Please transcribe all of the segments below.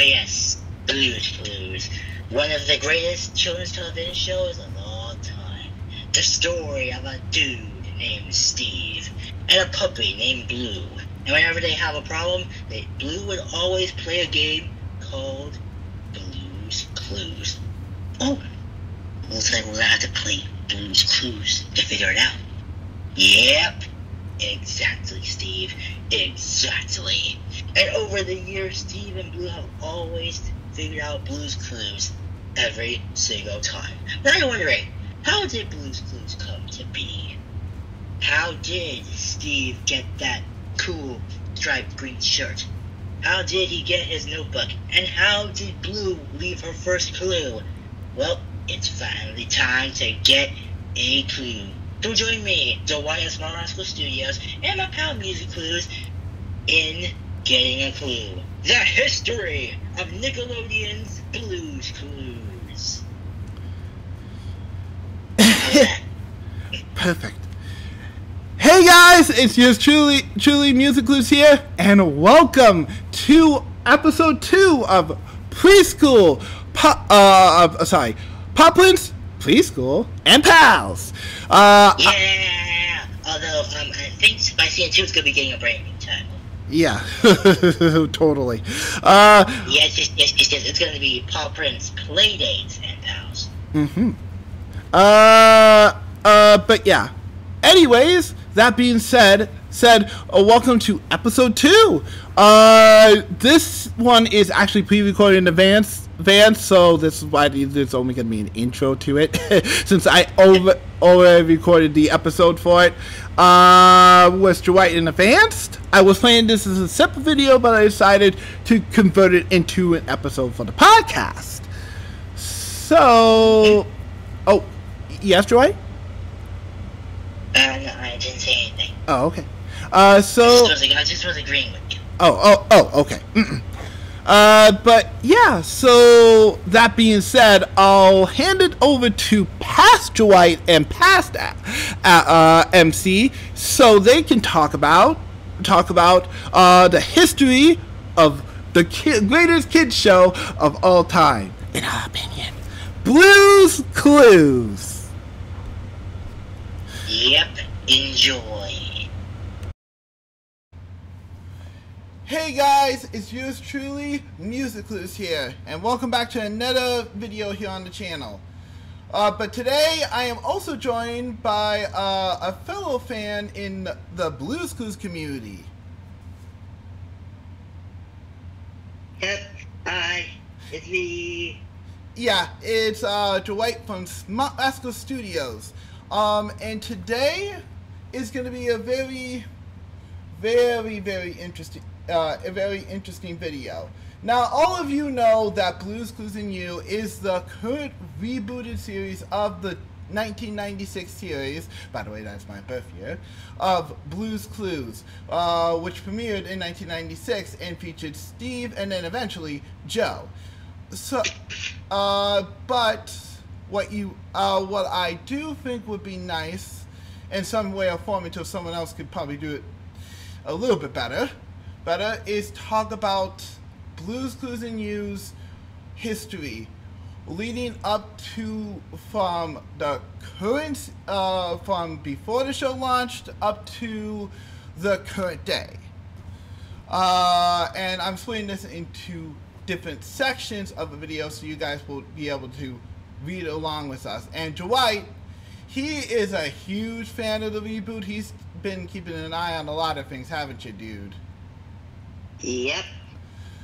Yes, Blues Clues. One of the greatest children's television shows of all time. The story of a dude named Steve and a puppy named Blue. And whenever they have a problem, they, Blue would always play a game called Blues Clues. Oh, looks like gonna have to play Blues Clues to figure it out. Yep, exactly, Steve. Exactly. And over the years, Steve and Blue have always figured out Blues Clues every single time. Now you're wondering, how did Blues Clues come to be? How did Steve get that cool striped green shirt? How did he get his notebook? And how did Blue leave her first clue? Well, it's finally time to get a clue. So join me, the at Small Rascal Studios, and my pal Music Clues in getting a clue. The history of Nickelodeon's Blues Clues. Perfect. Hey guys, it's yours truly, truly Music Clues here, and welcome to episode two of Preschool, po- uh, uh, sorry, Pawprints, Preschool, and Pals. Uh, Yeah! Although, um, I think Spicy 2 is gonna be getting a brand new title. Yeah, totally. Uh, Yes, yes, yes, yes, yes. It's gonna be Pawprints Playdates and Pals. Mm-hmm. Uh, uh, but yeah. Anyways, that being said, said, uh, welcome to episode two. Uh, this one is actually pre-recorded in advance, advance, so this is why there's only gonna be an intro to it, since I over already recorded the episode for it. Uh, was Dwight in advance. I was planning this as a separate video, but I decided to convert it into an episode for the podcast. So, oh, yes, Joy? Uh, no, I didn't say anything. Oh, okay. Uh, I so, just I just was agreeing with you. oh, oh, oh, okay. Mm-mm. Uh, but yeah. So that being said, I'll hand it over to past Dwight and past uh, uh, MC, so they can talk about talk about uh, the history of the greatest kids show of all time, in our opinion, Blues Clues. Yep, enjoy. Hey guys, it's yours truly, Music Clues here, and welcome back to another video here on the channel. Uh, but today I am also joined by uh, a fellow fan in the Blues Clues community. Yep, hi, it's me. Yeah, it's uh, Dwight from Smart Rascal Studios. Um, and today is going to be a very, very, very interesting, uh, a very interesting video. Now, all of you know that Blues Clues and You is the current rebooted series of the 1996 series. By the way, that's my birth year of Blues Clues, uh, which premiered in 1996 and featured Steve and then eventually Joe. So, uh, but what you, uh, what I do think would be nice, in some way or form, until someone else could probably do it a little bit better, better is talk about Blues Clues and You's history, leading up to from the current, uh, from before the show launched up to the current day. Uh, and I'm splitting this into different sections of the video so you guys will be able to read along with us. And Dwight, he is a huge fan of the reboot. He's been keeping an eye on a lot of things, haven't you, dude? Yep.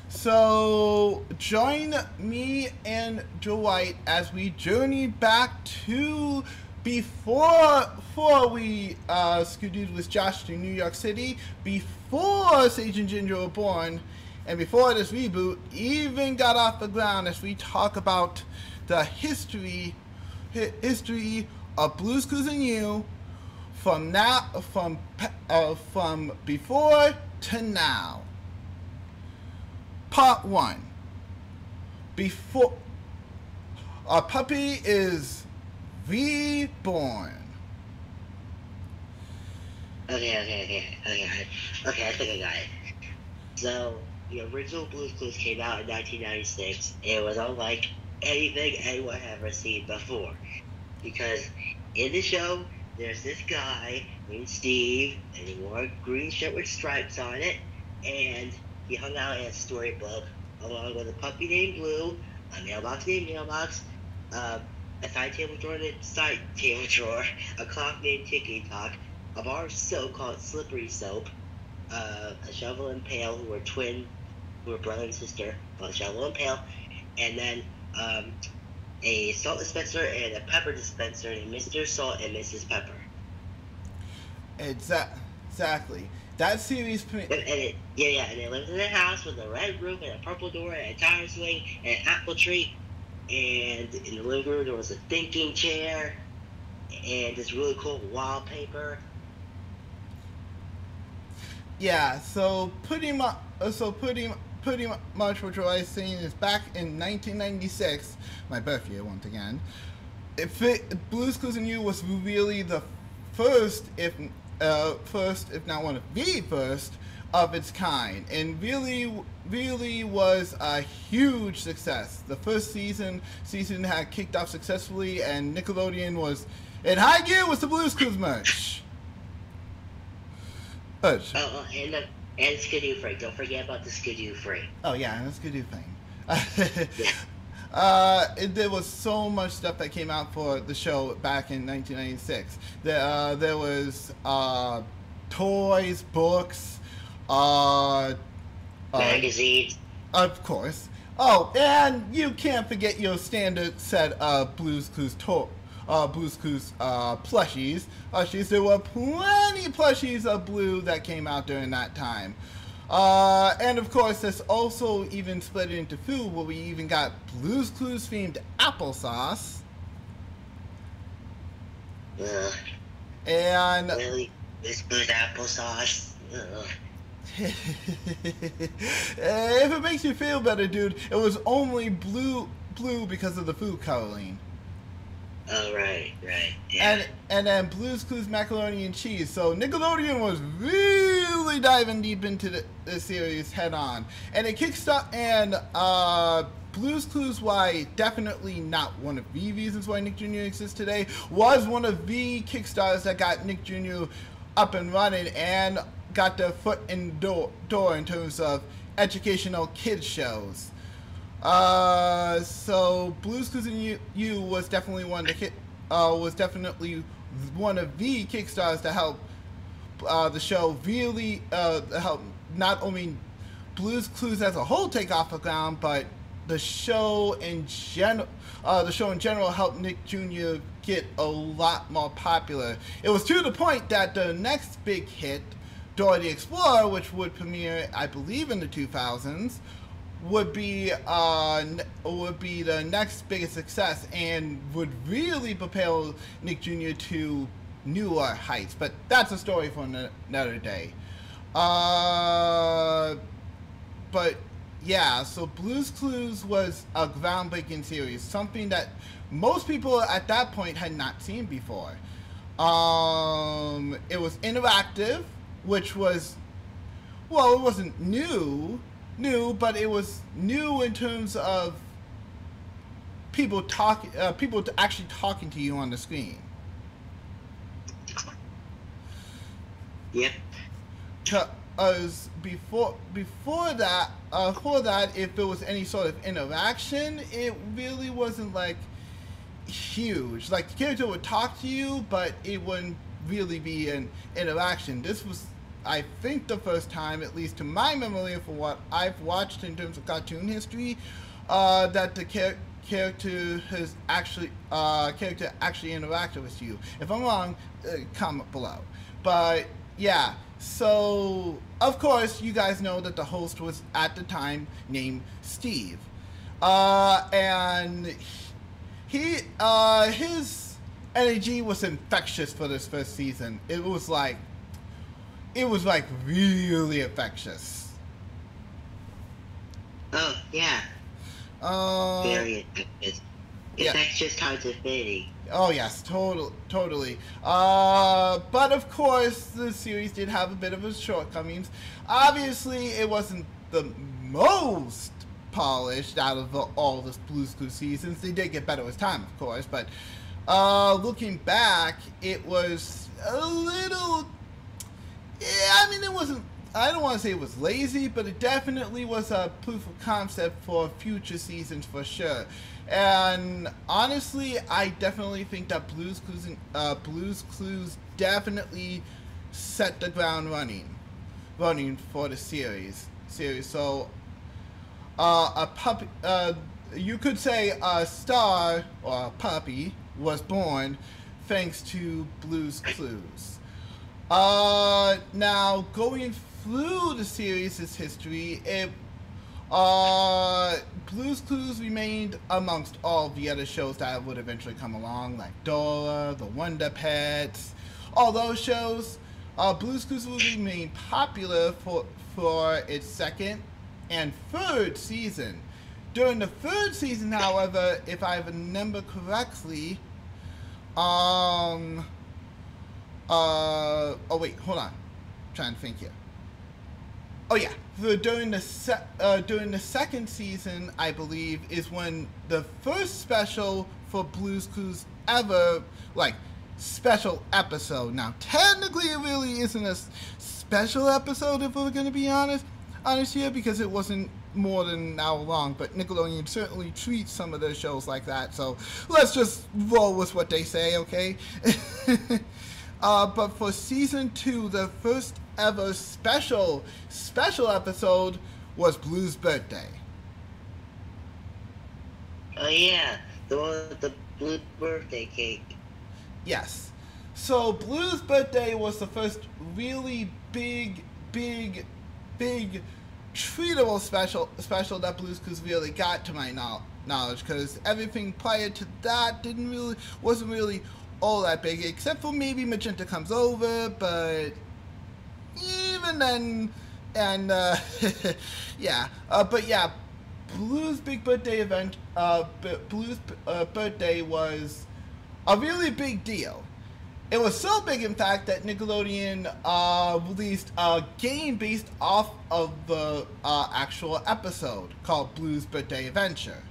So join me and Dwight as we journey back to before before we uh, scooted with Josh to New York City, before Sage and Ginger were born, and before this reboot even got off the ground as we talk about the history hi- history of Blues Clues and You from now from uh, from before to now. Part one. Before a puppy is reborn. Okay, okay, okay, okay, okay, I think I got it. So, the original Blue's Clues came out in 1996. It was unlike anything anyone had ever seen before. Because in the show, there's this guy named Steve, and he wore a green shirt with stripes on it, and he hung out in a storybook along with a puppy named Blue, a mailbox named Mailbox, uh, a side table drawer named Side Table Drawer, a clock named Tickety Tock, a bar of soap called Slippery Soap, uh, a shovel and pail who were twin, who were brother and sister, called Shovel and Pail, and then um, a salt dispenser and a pepper dispenser named Mr. Salt and Mrs. Pepper. Exa- exactly. That series. Pre- And, and it, yeah, yeah, and it lived in a house with a red roof and a purple door and a tire swing and an apple tree. And in the living room there was a thinking chair and this really cool wallpaper. Yeah, so pretty much, uh, so pretty pretty much what you're saying is back in 1996, my birth year once again. If it, Blue's Clues and You was really the first, if uh, first, if not one of the first of its kind, and really, really was a huge success. The first season season had kicked off successfully, and Nickelodeon was in high gear with the Blue's Clues merch. Merch. Oh, and the, and Skidoo Free. Don't forget about the Skidoo Free. Oh yeah, that's a good thing. Yeah. Uh, it, there was so much stuff that came out for the show back in 1996. There, uh, there was uh, toys, books, uh, uh, Magazines. of course. Oh, and you can't forget your standard set of Blues Clues to- uh, Blues Clues uh, plushies. Plushies. There were plenty plushies of Blue that came out during that time. Uh, and of course, there's also even split into food where we even got Blues Clues themed applesauce. Ugh, And really? This good applesauce. Ugh. if it makes you feel better, dude, it was only blue blue because of the food coloring. Oh, right, right. Yeah. And and then Blue's Clues macaroni and cheese. So Nickelodeon was really diving deep into the, the series head on, and it kickstart and uh, Blue's Clues why definitely not one of the reasons why Nick Jr. exists today was one of the kickstarters that got Nick Jr. up and running and got their foot in the door, door in terms of educational kids shows. Uh, so Blues Clues and you, you was definitely one of the uh, was definitely one of the kickstarters to help uh, the show really uh, help not only Blues Clues as a whole take off the ground, but the show in general. Uh, the show in general helped Nick Jr. get a lot more popular. It was to the point that the next big hit, Dora the Explorer, which would premiere, I believe, in the 2000s, would be uh, would be the next biggest success and would really propel Nick Jr. to newer heights. But that's a story for another day. Uh, but yeah, so Blue's Clues was a groundbreaking series, something that most people at that point had not seen before. Um, it was interactive, which was well, it wasn't new, new, but it was new in terms of people talk, uh, people actually talking to you on the screen. Yep. Because before before that, uh, that, if there was any sort of interaction, it really wasn't like huge. Like the character would talk to you, but it wouldn't really be an interaction. This was, I think, the first time, at least to my memory, for what I've watched in terms of cartoon history, uh, that the char- character has actually uh, character actually interacted with you. If I'm wrong, uh, comment below. But yeah, so of course you guys know that the host was at the time named Steve, uh, and he uh, his energy was infectious for this first season. It was like it was like really infectious. Oh, yeah. Um, Very infectious. yeah. Infectious towards infinity. Oh yes, total, totally. Uh, but of course, the series did have a bit of its shortcomings. Obviously, it wasn't the most polished out of all the Blues Clues seasons. They did get better with time, of course, but uh, looking back, it was a little. Yeah, I mean, it wasn't. I don't want to say it was lazy, but it definitely was a proof of concept for future seasons for sure. And honestly, I definitely think that Blues Clues, uh, Blues Clues definitely set the ground running, running for the series. Series. So, uh, a puppy. Uh, you could say a star or a puppy was born thanks to Blues Clues. Uh, now going through the series' history, it uh, Blues Clues remained amongst all the other shows that would eventually come along, like Dora, The Wonder Pets, all those shows. Uh, Blues Clues will remain popular for for its second and third season. During the third season, however, if I remember correctly, um, uh, oh wait, hold on, I'm trying to think here. Oh yeah, during the se- uh, during the second season, I believe, is when the first special for Blues Clues ever, like special episode. Now, technically, it really isn't a special episode if we're gonna be honest, honest here, because it wasn't more than an hour long. But Nickelodeon certainly treats some of their shows like that. So let's just roll with what they say, okay? uh, but for season two, the first ever special special episode was Blue's birthday. Oh yeah, the one with the blue birthday cake. Yes. So Blue's birthday was the first really big, big, big treatable special special that Blue's Clues really got to my knowledge because everything prior to that didn't really wasn't really all that big except for maybe Magenta comes over, but even then, and uh, yeah, uh, but yeah, Blue's big birthday event, uh, Blue's uh, birthday was a really big deal. It was so big, in fact, that Nickelodeon uh, released a game based off of the uh, actual episode called Blue's Birthday Adventure.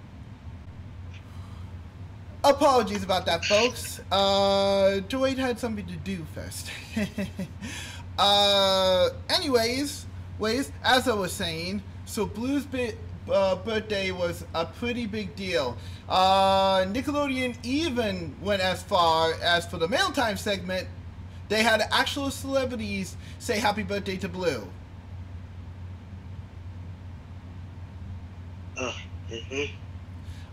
Apologies about that, folks. Uh, Dwight had something to do first. uh, anyways, ways, as I was saying, so Blue's Bit uh, birthday was a pretty big deal. Uh, Nickelodeon even went as far as for the mail time segment, they had actual celebrities say happy birthday to Blue. Oh, mm-hmm.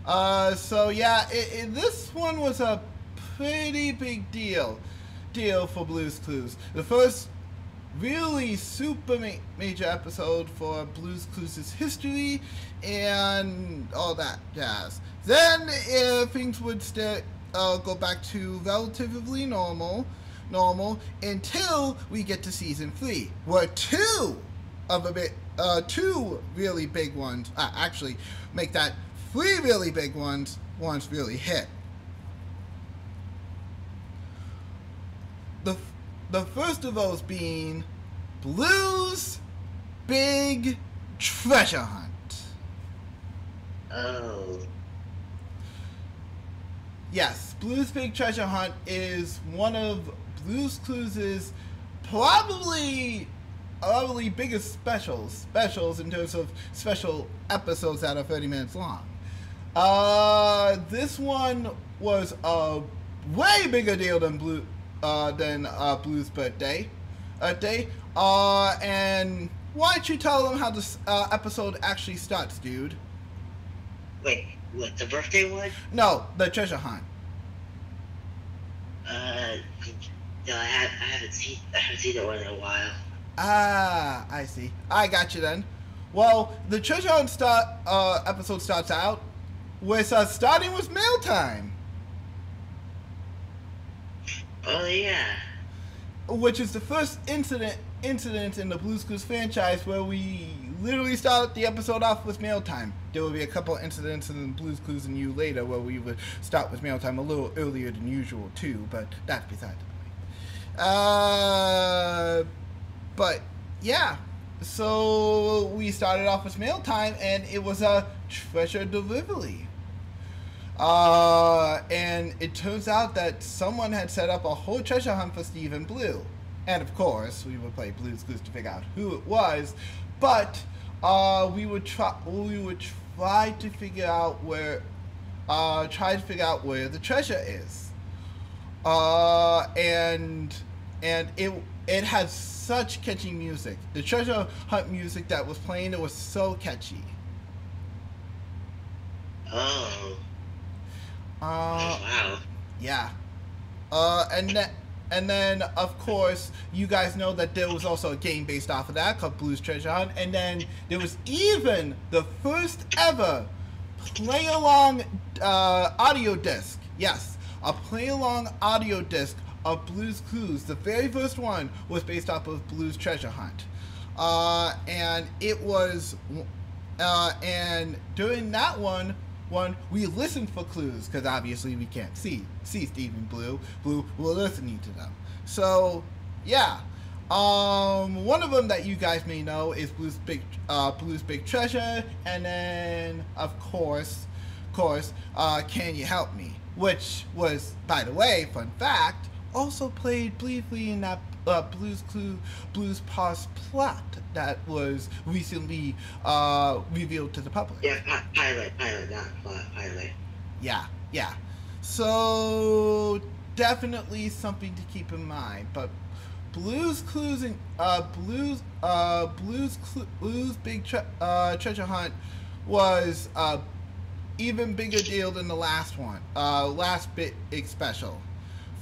Uh, so yeah, it, it, this one was a pretty big deal, deal for Blue's Clues. The first really super ma- major episode for Blues Clues' history and all that jazz. Then if things would st- uh, go back to relatively normal, normal until we get to season three, where two of a bit, uh, two really big ones, uh, actually make that three really big ones, ones really hit. The first of those being Blues Big Treasure Hunt. Oh. Yes, Blues Big Treasure Hunt is one of Blues Clues' probably probably biggest specials specials in terms of special episodes that are 30 minutes long. Uh, this one was a way bigger deal than Blue uh, than uh, Blues Birthday. Uh, day. Uh, and why don't you tell them how this uh, episode actually starts, dude? Wait, what? The birthday one? No, the treasure hunt. Uh, no, I, have, I haven't seen I haven't seen that one in a while. Ah, I see. I got you then. Well, the treasure hunt start uh, episode starts out with uh, starting with mail time. Oh yeah. Which is the first incident incident in the Blues Clues franchise where we literally start the episode off with mail time. There will be a couple incidents in Blues Clues and You later where we would start with mail time a little earlier than usual too, but that's beside the point. Uh, but yeah, so we started off with mail time, and it was a treasure delivery. Uh, and it turns out that someone had set up a whole treasure hunt for Stephen Blue. And of course, we would play Blue's Clues to figure out who it was. But uh, we would try we would try to figure out where uh, try to figure out where the treasure is. Uh, and and it it had such catchy music. The treasure hunt music that was playing it was so catchy. Oh. Uh, wow. Yeah. Uh, and then, and then of course you guys know that there was also a game based off of that called Blues Treasure Hunt, and then there was even the first ever play along uh, audio disc. Yes, a play along audio disc of Blues Clues. The very first one was based off of Blues Treasure Hunt, uh, and it was, uh, and during that one, one we listen for clues because obviously we can't see see Stephen Blue. Blue, we're listening to them. So, yeah. Um, one of them that you guys may know is Blues Big uh, Blues Big Treasure, and then of course, course, uh, Can You Help Me, which was, by the way, fun fact, also played briefly in that uh, Blues Clue Blues Pause plot that was recently uh, revealed to the public. Yeah, pi- pilot, pilot, not plot, pilot. Yeah, yeah. So definitely something to keep in mind. But Blues Clues and uh, Blues uh, Blues Clu- Blues Big tre- uh, Treasure Hunt was a even bigger deal than the last one, uh, last bit special.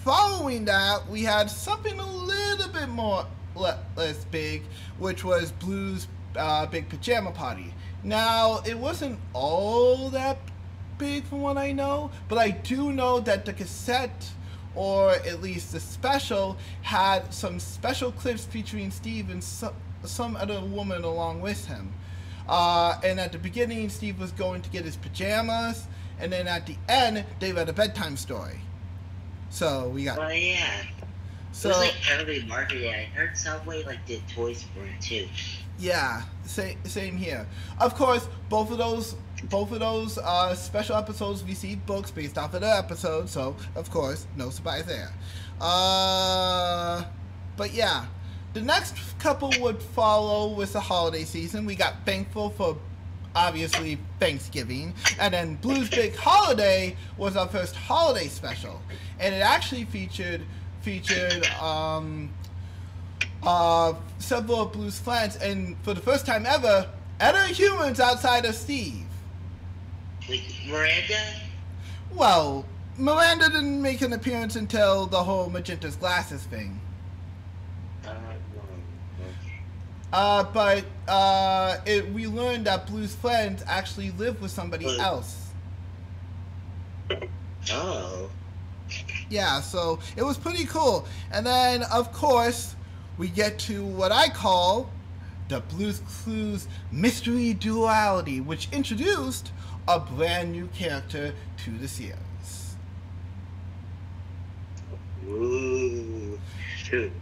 Following that, we had something a little bit more le- less big, which was Blues uh, Big Pajama Party. Now, it wasn't all that big from what I know, but I do know that the cassette, or at least the special, had some special clips featuring Steve and some, some other woman along with him. Uh, and at the beginning, Steve was going to get his pajamas, and then at the end, they read a bedtime story. So we got. Oh yeah. So it was like heavily marketed. I heard Subway like did toys for it too. yeah, same same here. Of course, both of those both of those uh, special episodes received books based off of the episode. So of course, no surprise there. Uh, but yeah, the next couple would follow with the holiday season. We got thankful for obviously Thanksgiving, and then Blues Big Holiday was our first holiday special, and it actually featured featured um, uh, several Blues fans, and for the first time ever, other humans outside of Steve. Like Miranda. Well, Miranda didn't make an appearance until the whole Magenta's glasses thing. Uh, no, okay. Uh, but uh, it, we learned that Blue's friends actually live with somebody Blue. else. Oh. Yeah, so it was pretty cool. And then, of course, we get to what I call the Blues Clues Mystery Duality, which introduced a brand new character to the series. Ooh. Shoot.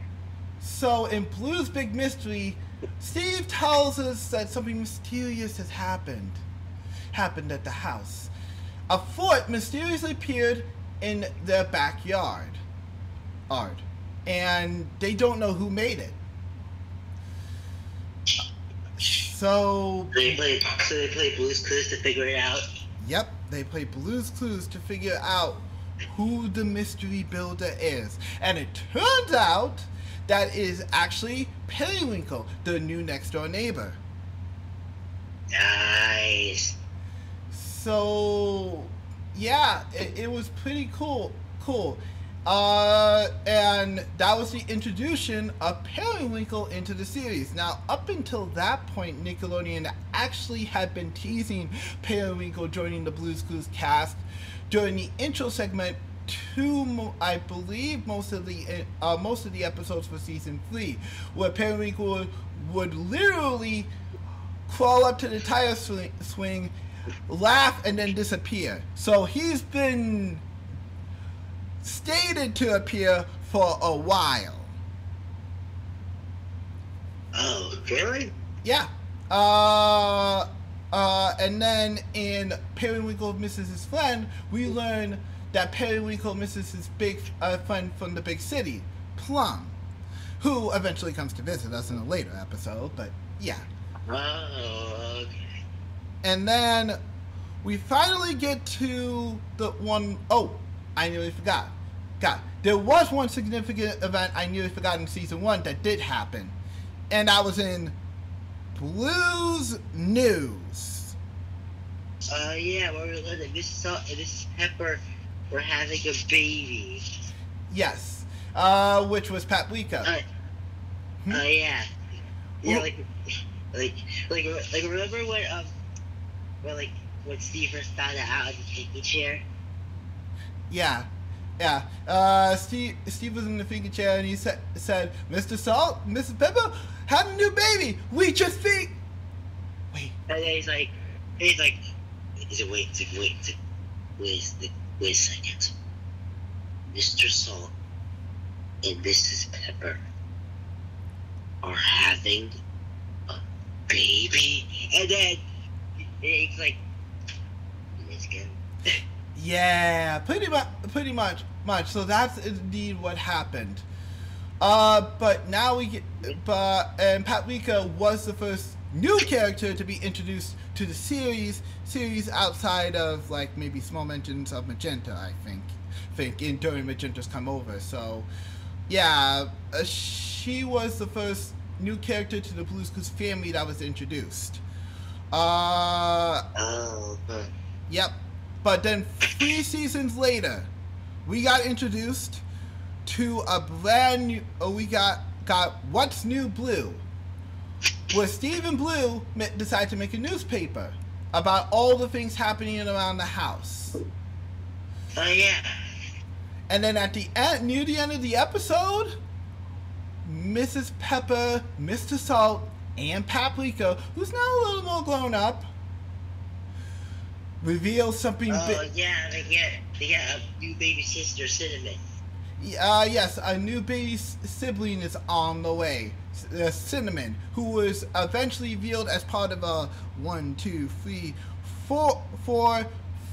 So, in Blues Big Mystery, Steve tells us that something mysterious has happened. Happened at the house. A fort mysteriously appeared in their backyard. Ard. And they don't know who made it. So, So they play. So they play Blues Clues to figure it out. Yep, they play Blues Clues to figure out who the mystery builder is. And it turns out that is actually Periwinkle, the new next door neighbor. Nice. So, yeah, it, it was pretty cool. Cool. Uh, and that was the introduction of Periwinkle into the series. Now, up until that point, Nickelodeon actually had been teasing Periwinkle joining the Blues Clues cast during the intro segment to, mo- I believe, most of the uh, most of the episodes for season three, where Periwinkle would, would literally crawl up to the tire swing, swing, laugh, and then disappear. So he's been stated to appear for a while. Oh, really? Yeah. Uh, uh, and then in Periwinkle misses his friend, we learn that Periwinkle misses his big uh, friend from the big city, Plum, who eventually comes to visit us in a later episode. But yeah. Oh. And then we finally get to the one oh I nearly forgot. God, there was one significant event I nearly forgot in season one that did happen, and I was in Blues News. Uh, yeah, where we learned that Miss Salt and Miss Pepper were having a baby. Yes, uh, which was Paprika. Uh, Hmm? uh yeah. Yeah, Well- like, like, like, like, remember when, um, when, like, when Steve first found out in the thinking chair? Yeah, yeah. Uh, Steve Steve was in the thinking chair and he said said, "Mr. Salt, Mrs. Pepper had a new baby. We just think." Wait, And then he's like, he's like, is it, wait, is it, wait, is it, wait, is it, wait a second. Mr. Salt and Mrs. Pepper are having a baby, and then it's like, let's go. Yeah, pretty much, pretty much, much. So that's indeed what happened. Uh, but now we get, but and Paprika was the first new character to be introduced to the series, series outside of like maybe small mentions of Magenta, I think, think in during Magenta's come over. So, yeah, uh, she was the first new character to the Blues Clues family that was introduced. Uh, Oh, huh. Yep. But then three seasons later, we got introduced to a brand new. Oh, we got got What's New Blue, where Stephen Blue decided to make a newspaper about all the things happening around the house. oh yeah. And then at the end, near the end of the episode, Mrs. Pepper, Mr. Salt, and Paprika, who's now a little more grown up, reveal something Oh yeah, they get they get a new baby sister, Cinnamon. Uh, yes, a new baby sibling is on the way. Uh, Cinnamon, who was eventually revealed as part of a one, two, three, four, four,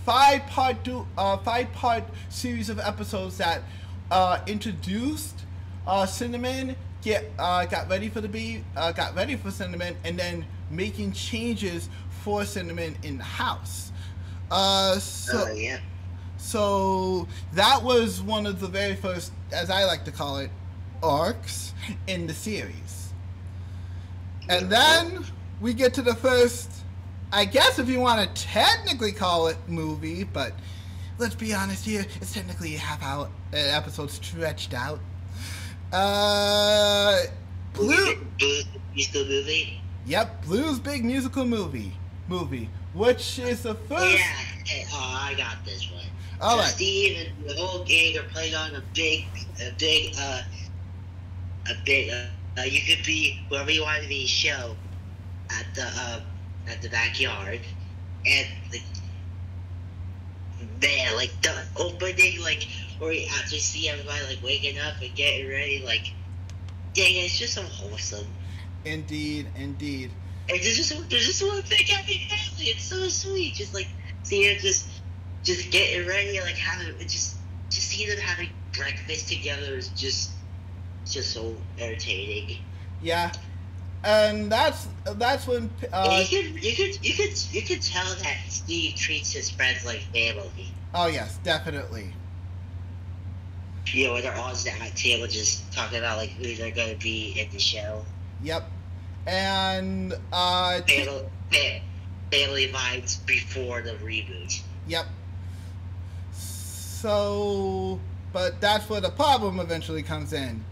five part du- uh, five part series of episodes that uh, introduced uh, Cinnamon, get uh, got ready for the baby, uh, got ready for Cinnamon, and then making changes for Cinnamon in the house. Uh, so. oh yeah. So that was one of the very first, as I like to call it, arcs in the series. And then we get to the first, I guess if you want to technically call it movie, but let's be honest here, it's technically a half hour uh, episode stretched out. Uh, Blue. Blue musical movie. Yep, Blue's big musical movie. Movie, which is the first. Yeah. Oh, I got this one. All so. Steve and the whole gang are playing on a big, a big, uh, a big, uh, uh, you could be wherever you want to be show at the, uh, at the backyard, and like, man, like the opening, like where you actually see everybody like waking up and getting ready, like, dang, it's just so wholesome. Indeed, indeed. And there's just there's just one big happy family. It's so sweet. Just like seeing just just getting ready, like having just just seeing them having breakfast together is just just so entertaining. Yeah, and that's that's when uh, you could you could you could you could tell that Steve treats his friends like family. oh yes, definitely. You know, when they're all sitting at the table just talking about like who they're gonna be in the show. Yep, and uh, Family, family vibes before the reboot. yep. So, but that's where the problem eventually comes in.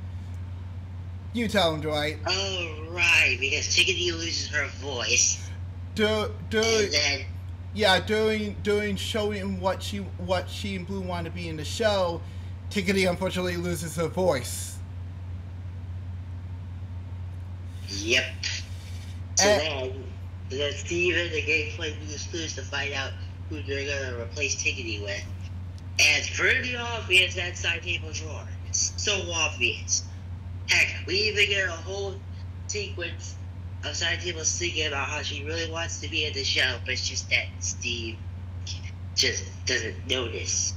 You tell him, Dwight. Oh right, because Tickety loses her voice, Do, do, and then yeah, during during showing what she what she and Blue want to be in the show, Tickety unfortunately loses her voice. Yep. So Eh. then, then Steve and the gang play Blue's Clues to find out who they're gonna replace Tickety with. And it's pretty obvious that side table drawer. It's so obvious. Heck, we even get a whole sequence of side table thinking about how she really wants to be in the show, but it's just that Steve just doesn't notice.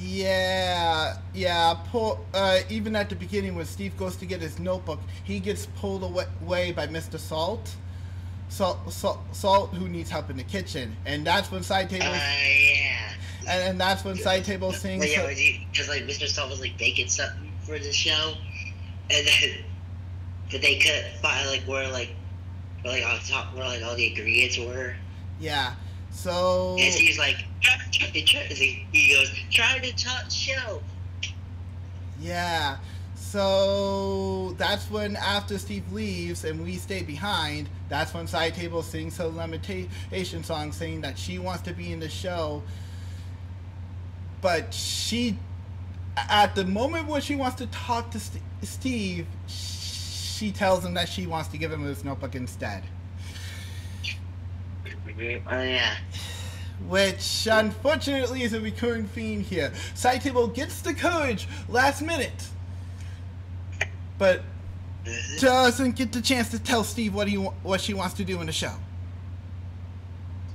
Yeah, yeah. Poor, uh, even at the beginning, when Steve goes to get his notebook, he gets pulled away by Mr. Salt. Salt, Salt, Salt, who needs help in the kitchen, and that's when side table. Uh, yeah. And, and that's when side table sings. Well, yeah, because like Mr. Salt was like baking something for the show, and then but they couldn't find like where like where like on top where like all the ingredients were. Yeah. So. And he's like, he goes, try to talk show. Yeah. So that's when after Steve leaves and we stay behind, that's when Side Table sings her limitation song saying that she wants to be in the show. But she, at the moment when she wants to talk to St- Steve, she tells him that she wants to give him this notebook instead. Oh, yeah. Which unfortunately is a recurring theme here. Side Table gets the courage last minute, but doesn't get the chance to tell Steve what he what she wants to do in the show.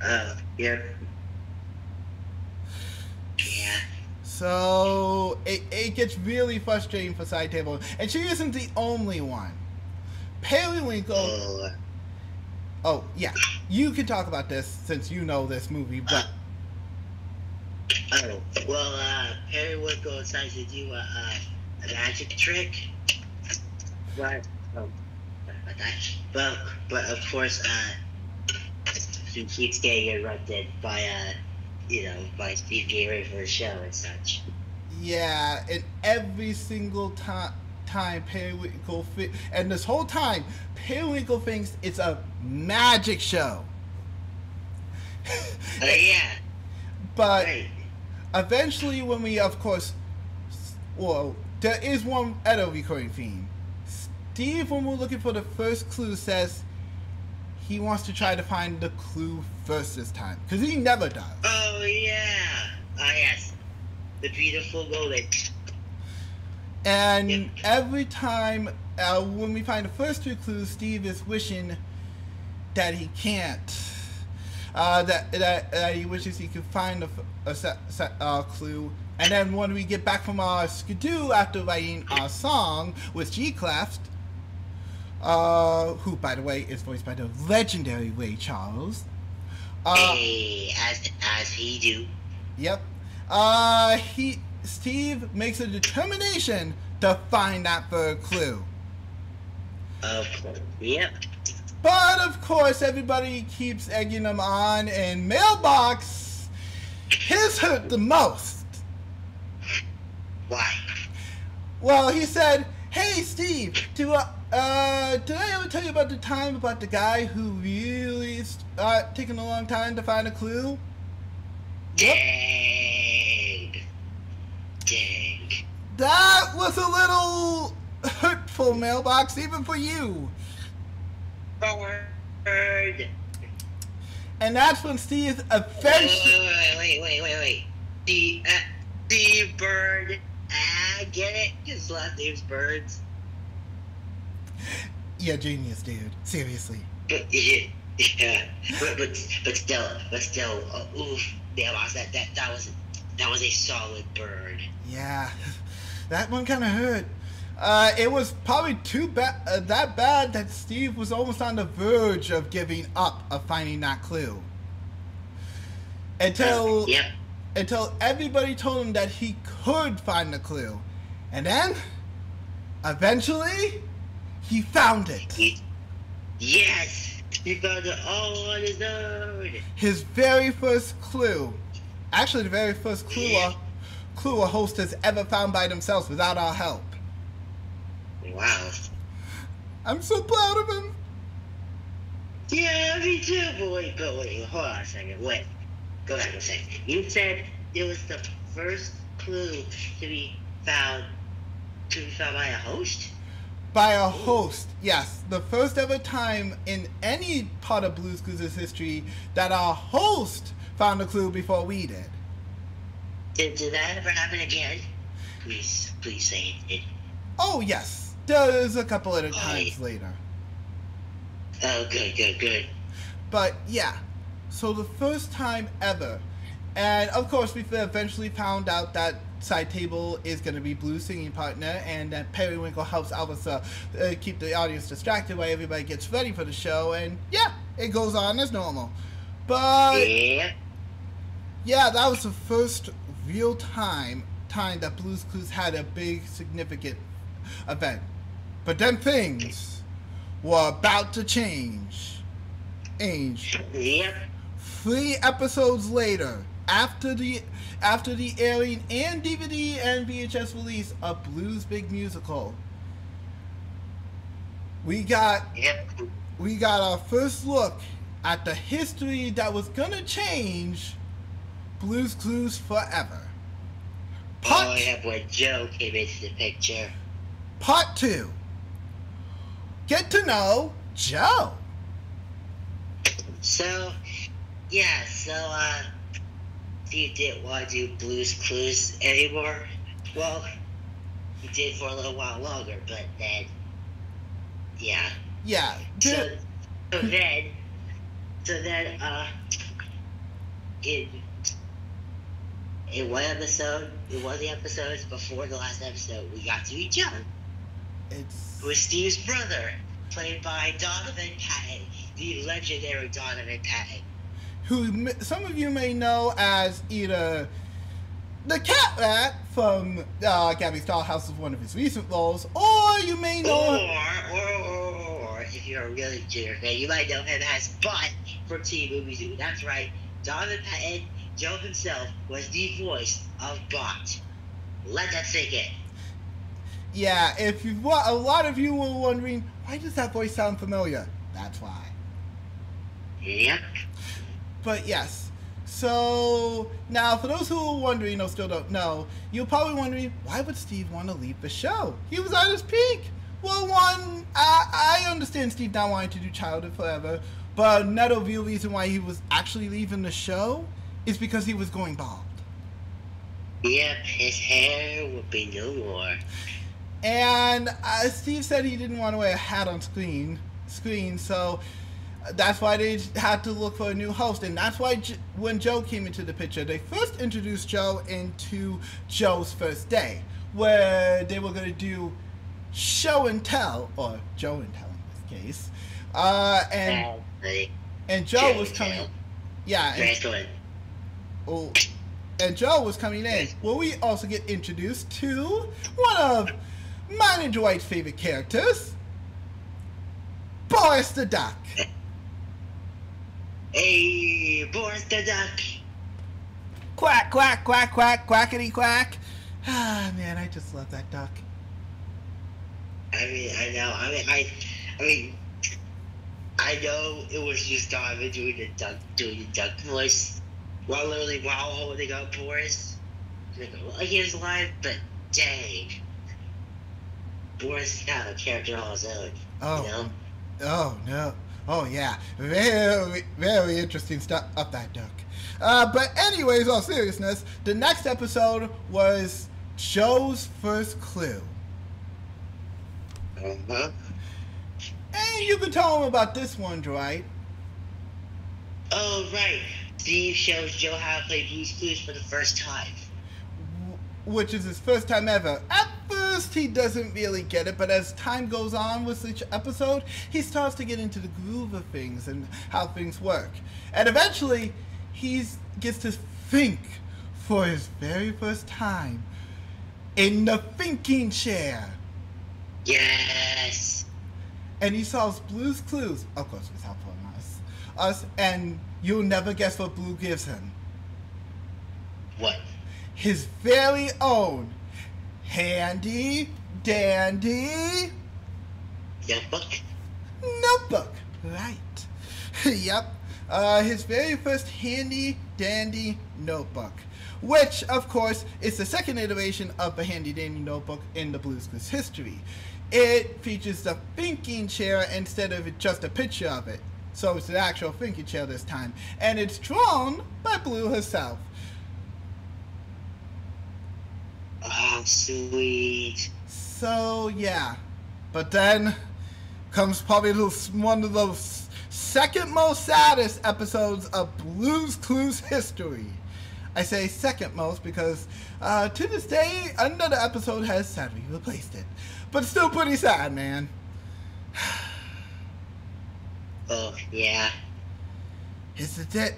Uh. Yeah. So it, it gets really frustrating for Side Table, and she isn't the only one. Periwinkle. Oh. Oh yeah, you can talk about this since you know this movie, but. Oh well, uh, Periwinkle decides to do a, a, a magic trick, but um, but but of course, uh, he keeps getting interrupted by uh, you know, by Steve ready for a show and such. Yeah, and every single time time Periwinkle fi- and this whole time Periwinkle thinks it's a magic show. uh, yeah. But Right. eventually, when we, of course, well, there is one other recurring theme. Steve, when we're looking for the first clue, says he wants to try to find the clue first this time because he never does. Oh yeah. Ah yes. The beautiful moment. And Yep. every time uh, when we find the first two clues, Steve is wishing that he can't. Uh, that, that that he wishes he could find a set, set, uh, clue. And then when we get back from our skidoo after writing our song with G Clef, uh, who by the way is voiced by the legendary Ray Charles. Uh, hey, as as he do. Yep. Uh, he Steve makes a determination to find that third clue. Of yep. But of course, everybody keeps egging him on, and Mailbox, his hurt the most. Why? Well, he said, "Hey, Steve, do uh, uh, did I ever tell you about the time about the guy who really uh taking a long time to find a clue?" Yep. Dang. Dang. That was a little hurtful, Mailbox, even for you. Bird. And that's when Steve Wait, eventually. wait, wait, wait, wait. The uh, the bird. I get it? His last name's Birds. Yeah, genius, dude. Seriously. Yeah, yeah. But but but still, but still. Uh, oof. Damn, that that that was that was a solid bird. Yeah, that one kind of hurt. Uh, it was probably too bad, uh, that bad that Steve was almost on the verge of giving up of finding that clue. Until Yep. until everybody told him that he could find the clue, and then eventually he found it. Yes. He found it all on his own. His very first clue, actually the very first clue a, clue a host has ever found by themselves without our help. Wow. I'm so proud of him. Yeah, me too. Wait, but wait, hold on a second. Wait, go back a second. You said it was the first clue to be found to be found by a host. By a host, yes. The first ever time in any part of Blues Clues' history that our host found a clue before we did. Did, did that ever happen again? Please, please say it. Oh, yes. There's a couple other times later. Oh, good, good, good. But yeah, so the first time ever, and of course we eventually found out that side table is going to be Blue's singing partner, and that Periwinkle helps Albus uh, uh, keep the audience distracted while everybody gets ready for the show, and yeah, it goes on as normal. But Yeah. that was the first real time time that Blue's Clues had a big significant event. But then things were about to change. Change. Yep. Three episodes later, after the after the airing and DVD and VHS release of Blues Big Musical, we got Yep. we got our first look at the history that was gonna change Blues Clues forever. Oh, Part, yeah, when Joe came into the picture. part two. Get to know Joe. So, yeah, so, uh, Steve didn't want to do Blues Clues anymore. Well, you did for a little while longer, but then, yeah. Yeah. So, so then, so then, uh, in, in one episode, in one of the episodes before the last episode, we got to meet John, it's who is Steve's brother, played by Donovan Patton, the legendary Donovan Patton. Who some of you may know as either the Catrat from uh, Gabby's Dollhouse is one of his recent roles, or you may Or, know or, or, or, if you're a really junior fan, you might know him as Bot from Team Umizoomi. That's right, Donovan Patton, Joe himself, was the voice of Bot. Let that sink in. Yeah, if you wa- a lot of you were wondering why does that voice sound familiar? That's why. Yep. But yes. So now, for those who are wondering or still don't know, you're probably wondering why would Steve want to leave the show? He was at his peak. Well, one, I, I understand Steve not wanting to do Childhood Forever, but another real reason why he was actually leaving the show is because he was going bald. Yep, his hair would be no more. And uh, Steve said he didn't want to wear a hat on screen, screen, so that's why they had to look for a new host. And that's why J- when Joe came into the picture, they first introduced Joe into Joe's first day, where they were going to do show and tell, or Joe and tell in this case. Uh, and Uh, and Joe was coming, yeah, and Oh, and Joe was coming in. Well, we also get introduced to one of mine and Dwight's favorite characters, Boris the Duck. Hey, Boris the Duck. Quack, quack, quack, quack, quackity quack. Ah, man, I just love that duck. I mean, I know. I mean, I, I mean, I know it was just Donovan doing the duck, doing the duck voice, while literally while holding up Boris. Like, like he was alive, but dang, Boris is kind a character on his own. Oh, You know? oh no. Oh yeah, very, very interesting stuff up that duck. Uh, but anyways, all seriousness, the next episode was Joe's first clue. Uh-huh. And you can tell him about this one, Dwight. Oh right, Steve shows Joe how to play Blue's Clues for the first time. which is his first time ever. At first, he doesn't really get it, but as time goes on with each episode, he starts to get into the groove of things and how things work. And eventually, he gets to think for his very first time in the thinking chair. Yes. And he solves Blue's clues, of course, with help from us. Us, and you'll never guess what Blue gives him. What? his very own handy dandy Notebook? notebook. Right. yep. Uh, his very first handy dandy notebook. Which, of course, is the second iteration of the handy dandy notebook in the Blues Clues history. It features the thinking chair instead of just a picture of it. So it's an actual thinking chair this time. And it's drawn by Blue herself. Oh, sweet. So yeah, but then comes probably one of the second most saddest episodes of Blues Clues history. I say second most because uh, to this day, another episode has sadly replaced it. But still pretty sad, man. Oh, yeah. Is it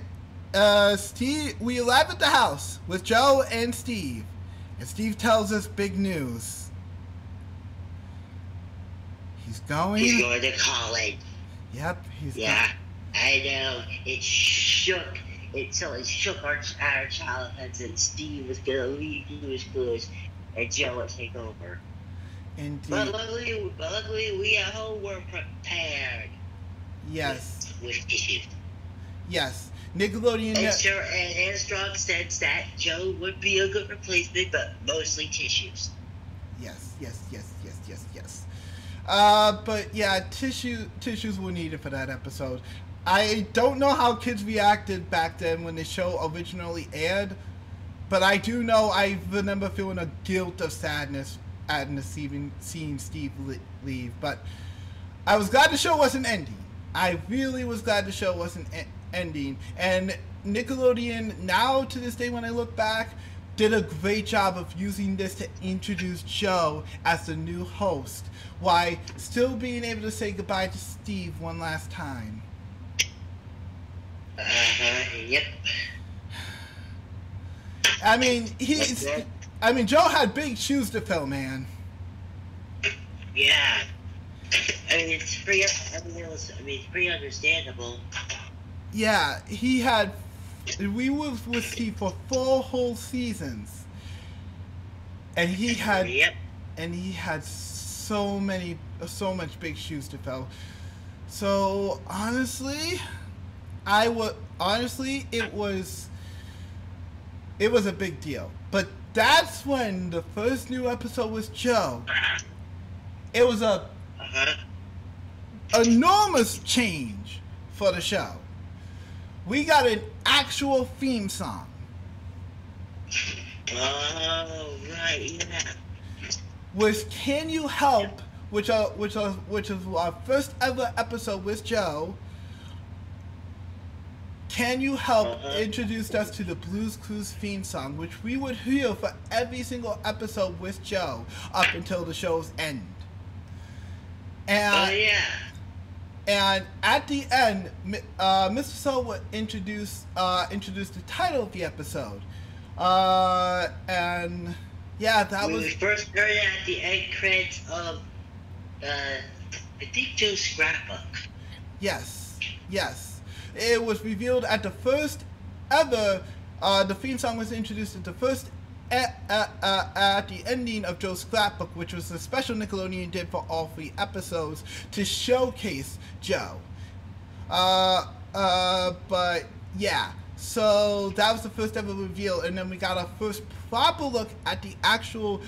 uh, Steve? We arrive at the house with Joe and Steve, and Steve tells us big news. He's going. He's going to college. Yep, he's. Yeah, I know. It shook. It so it shook our our childhoods, and Steve was gonna leave Blue's Clues, and Joe would take over. Indeed. But luckily, but luckily, we at home were prepared. Yes. With, with tissues. Yes. Nickelodeon. And sure, and, and strong sense that Joe would be a good replacement, but mostly tissues. Yes, yes, yes, yes, yes, yes. Uh, but yeah, tissue tissues were needed for that episode. I don't know how kids reacted back then when the show originally aired, but I do know I remember feeling a guilt of sadness at the seeing, seeing Steve leave. But I was glad the show wasn't ending. I really was glad the show wasn't ending. And Nickelodeon, now to this day, when I look back, did a great job of using this to introduce Joe as the new host, while still being able to say goodbye to Steve one last time. Uh huh. Yep. I mean, he's. I mean, Joe had big shoes to fill, man. Yeah. I mean, it's pretty. I mean, it was. I mean, it's pretty understandable. Yeah, he had. We were with Steve for four whole seasons, and he had. Yep. And he had so many, so much big shoes to fill. So honestly, I would honestly it was. It was a big deal, but that's when the first new episode was Joe. It was a Uh-huh. enormous change for the show. We got an actual theme song. Oh, right, yeah. With "Can You Help," which are which are which is our first ever episode with Joe. Can You Help Uh-huh. introduced us to the Blues Clues theme song, which we would hear for every single episode with Joe up until the show's end. And Oh, yeah. And at the end, uh, Mr. Soul would introduce uh, introduce the title of the episode, uh, and yeah, that we was first heard it at the end credits of, uh, I think Joe's scrapbook. yes, yes. It was revealed at the first ever. Uh, the theme song was introduced at the first at, at, uh, at the ending of Joe's scrapbook, which was a special Nickelodeon did for all three episodes to showcase Joe. Uh, uh, but yeah, so that was the first ever reveal, and then we got our first proper look at the actual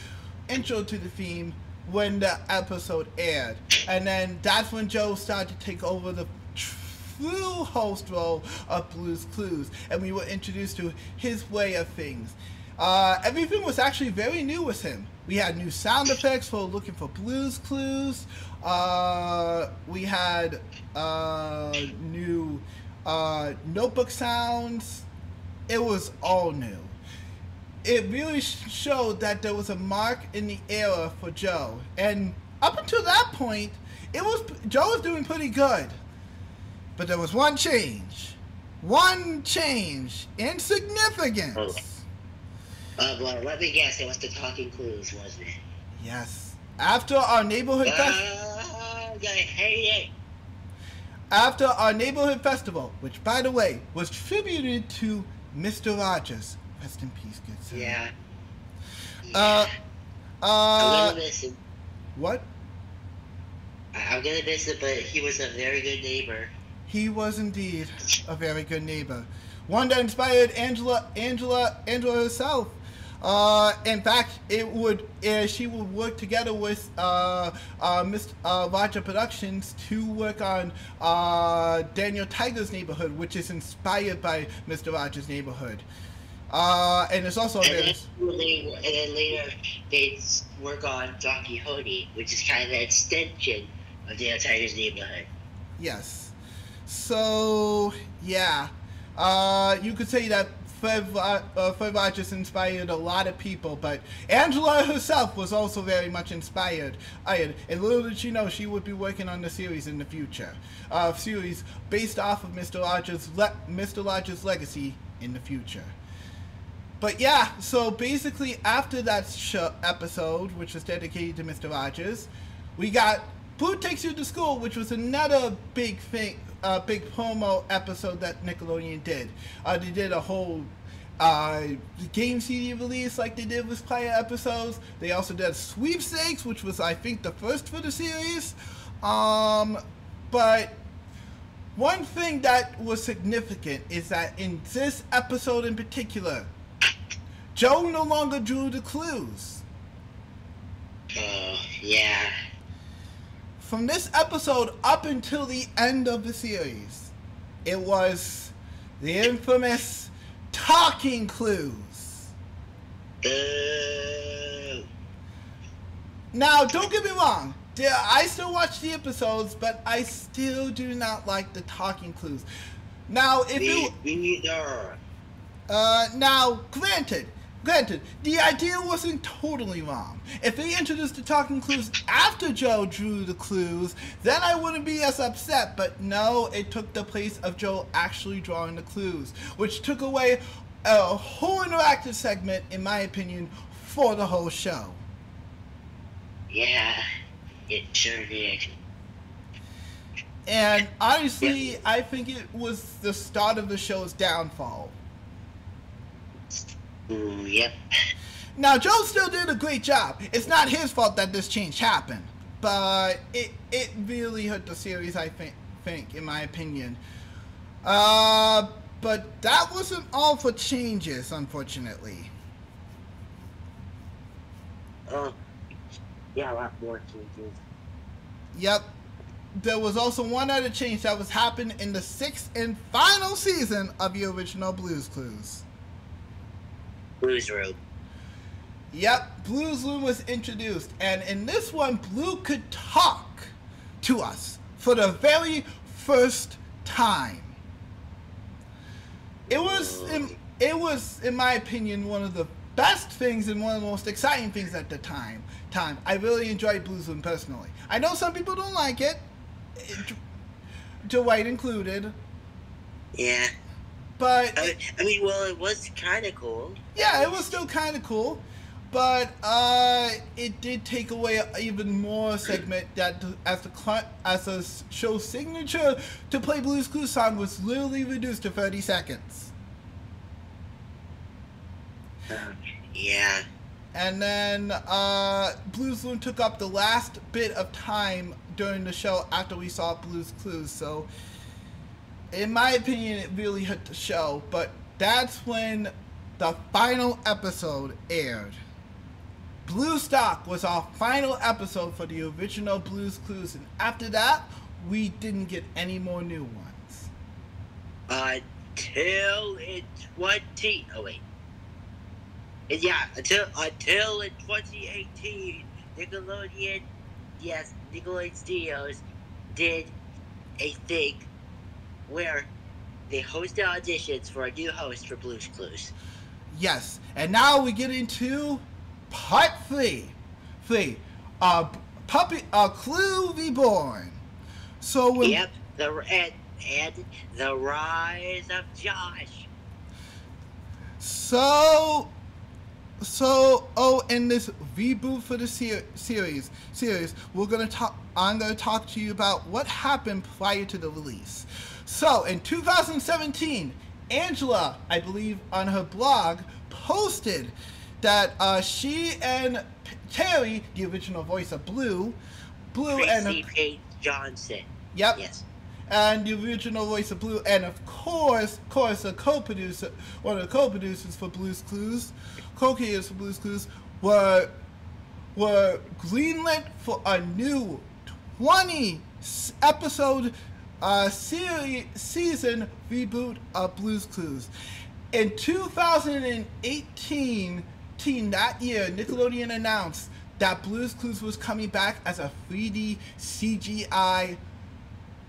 intro to the theme when the episode aired, and then that's when Joe started to take over the true host role of Blue's Clues, and we were introduced to his way of things. Uh, everything was actually very new with him. We had new sound effects for looking for Blue's Clues. Uh, we had uh, new uh, notebook sounds. It was all new. It really showed that there was a mark in the era for Joe, and up until that point, it was Joe was doing pretty good. But there was one change, one change, insignificant. Uh, well, let me guess, it was the Talking Clues, wasn't it? Yes. After our neighborhood fest- I hate it. after our neighborhood festival, which by the way was tributed to Mr. Rogers. Rest in peace, good sir. Yeah. Uh, I'm Uh, gonna miss him. what? I'm gonna miss him, but he was a very good neighbor. He was indeed a very good neighbor. One that inspired Angela, Angela, Angela herself. Uh, in fact, it would uh, she would work together with uh, uh, Mr. Uh, Roger Productions to work on uh, Daniel Tiger's Neighborhood, which is inspired by Mr. Rogers' Neighborhood. Uh, and it's also And very, then, later, and then later they work on Donkey Hodie, which is kind of an extension of Daniel Tiger's neighborhood. Yes. So yeah, uh, you could say that Fred, uh, Fred Rogers inspired a lot of people, but Angela herself was also very much inspired. And little did she know, she would be working on the series in the future. Uh, series based off of Mr. Rogers' Mr. Rogers' legacy in the future. But yeah, so basically after that episode, which was dedicated to Mr. Rogers, we got Blue Takes You to School, which was another big thing, uh, big promo episode that Nickelodeon did. Uh, they did a whole uh, game CD release like they did with prior episodes. They also did sweepstakes, which was I think the first for the series. Um, but one thing that was significant is that in this episode in particular, Joe no longer drew the clues. Oh, yeah. From this episode up until the end of the series, it was the infamous talking clues. Boo. Now, don't get me wrong. I still watch the episodes, but I still do not like the talking clues. Now, if Me you neither. Uh, now, granted, granted, the idea wasn't totally wrong. If they introduced the talking clues after Joe drew the clues, then I wouldn't be as upset. But no, it took the place of Joe actually drawing the clues, which took away a whole interactive segment, in my opinion, for the whole show. Yeah, it sure did. And honestly, I think it was the start of the show's downfall. Yep. Now, Joe still did a great job. It's not his fault that this change happened, but it it really hurt the series. I think, think in my opinion. Uh, but that wasn't all for changes, unfortunately. Oh, yeah, a lot more changes. Yep. There was also one other change that was happened in the sixth and final season of the original Blues Clues. Blues Room. Yep, Blues Room was introduced, and in this one, Blue could talk to us for the very first time. It was, in, it was, in my opinion, one of the best things and one of the most exciting things at the time. Time, I really enjoyed Blues Room personally. I know some people don't like it, eh, it Dwight included, Yeah. But I, I mean, well, it was kind of cool. yeah, it was still kind of cool, but uh, it did take away even more segment that as the cl- as a show signature to play Blues Clues song was literally reduced to 30 seconds. Um, yeah. And then uh, Blues Room took up the last bit of time during the show after we saw Blues Clues. So, in my opinion, it really hurt the show. But that's when the final episode aired. Blue Stock was our final episode for the original Blues Clues, and after that, we didn't get any more new ones. Until in 20. Oh, wait. Yeah, until until in 2018, Nickelodeon, yes, Nickelodeon Studios did a thing where they hosted auditions for a new host for Blues Clues. Yes, and now we get into part three. Three, uh, puppy, uh, Clue Reborn. So when Yep, the and, and the rise of Josh. So, so oh, in this reboot for the ser- series, series, we're gonna talk. I'm gonna talk to you about what happened prior to the release. So, in 2017, Angela, I believe, on her blog, posted that uh, she and P- Terry, the original voice of Blue, Blue and Traci Paige Johnson. yep, Yes. and the original voice of Blue, and of course, of course, a co-producer, one of the co-producers for Blue's Clues, co-creators for Blue's Clues, were were greenlit for a new 20 episode uh, season reboot of Blue's Clues. In 2018, teen, that year, Nickelodeon announced that Blue's Clues was coming back as a 3D CGI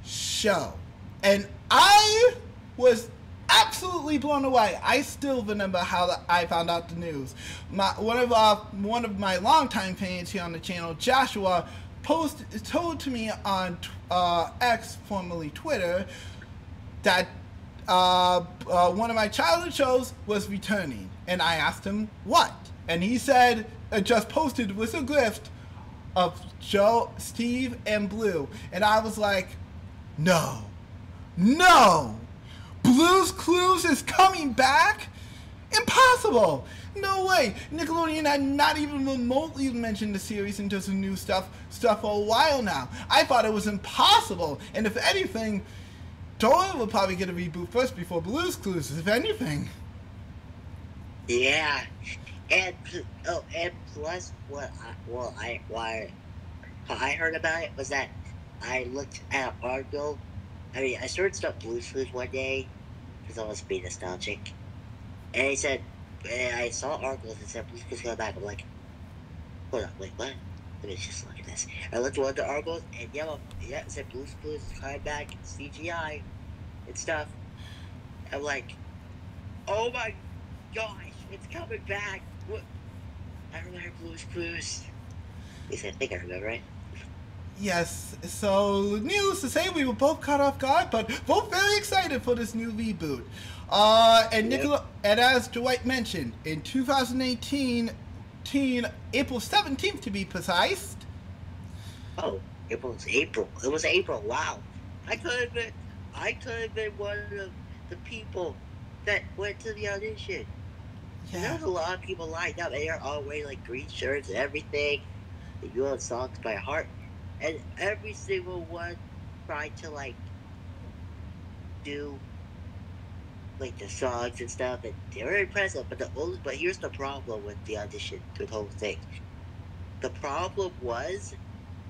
show. And I was absolutely blown away. I still remember how I found out the news. My one of uh, one of my longtime fans here on the channel, Joshua, post told to me on uh, X, formerly Twitter, that uh, uh, one of my childhood shows was returning, and I asked him what, and he said uh, just posted with a gift of Joe, Steve, and Blue, and I was like, no, no, Blue's Clues is coming back. Impossible! No way! Nickelodeon had not even remotely mentioned the series into some new stuff stuff for a while now. I thought it was impossible, and if anything, Dora will probably get a reboot first before Blue's Clues, if anything. Yeah, and oh, and plus, what I, well, I why I heard about it was that I looked at article. I mean, I searched up Blue's Clues one day because I was being nostalgic, and he said, and I saw articles that said Blue's Clues coming back. I'm like, hold on, wait, what? Let me just look at this. I looked at one of the articles, and yeah, yeah, it said Blue's Clues is coming back, CGI, and stuff. I'm like, oh my gosh, it's coming back. What? I remember Blue's Clues. At least I think I remember, right? Yes, so needless to say, we were both caught off guard, but both very excited for this new reboot. Uh, and yep. Nicola, and as Dwight mentioned, in 2018, teen, April 17th to be precise. Oh, it was April. It was April. Wow, I could have been, I could have been one of the people that went to the audition. Yeah. There was a lot of people lined up. They are all wearing like green shirts and everything. They knew the songs by heart, and every single one tried to like do like the songs and stuff, and they were impressive. But the only, but here's the problem with the audition, the whole thing. The problem was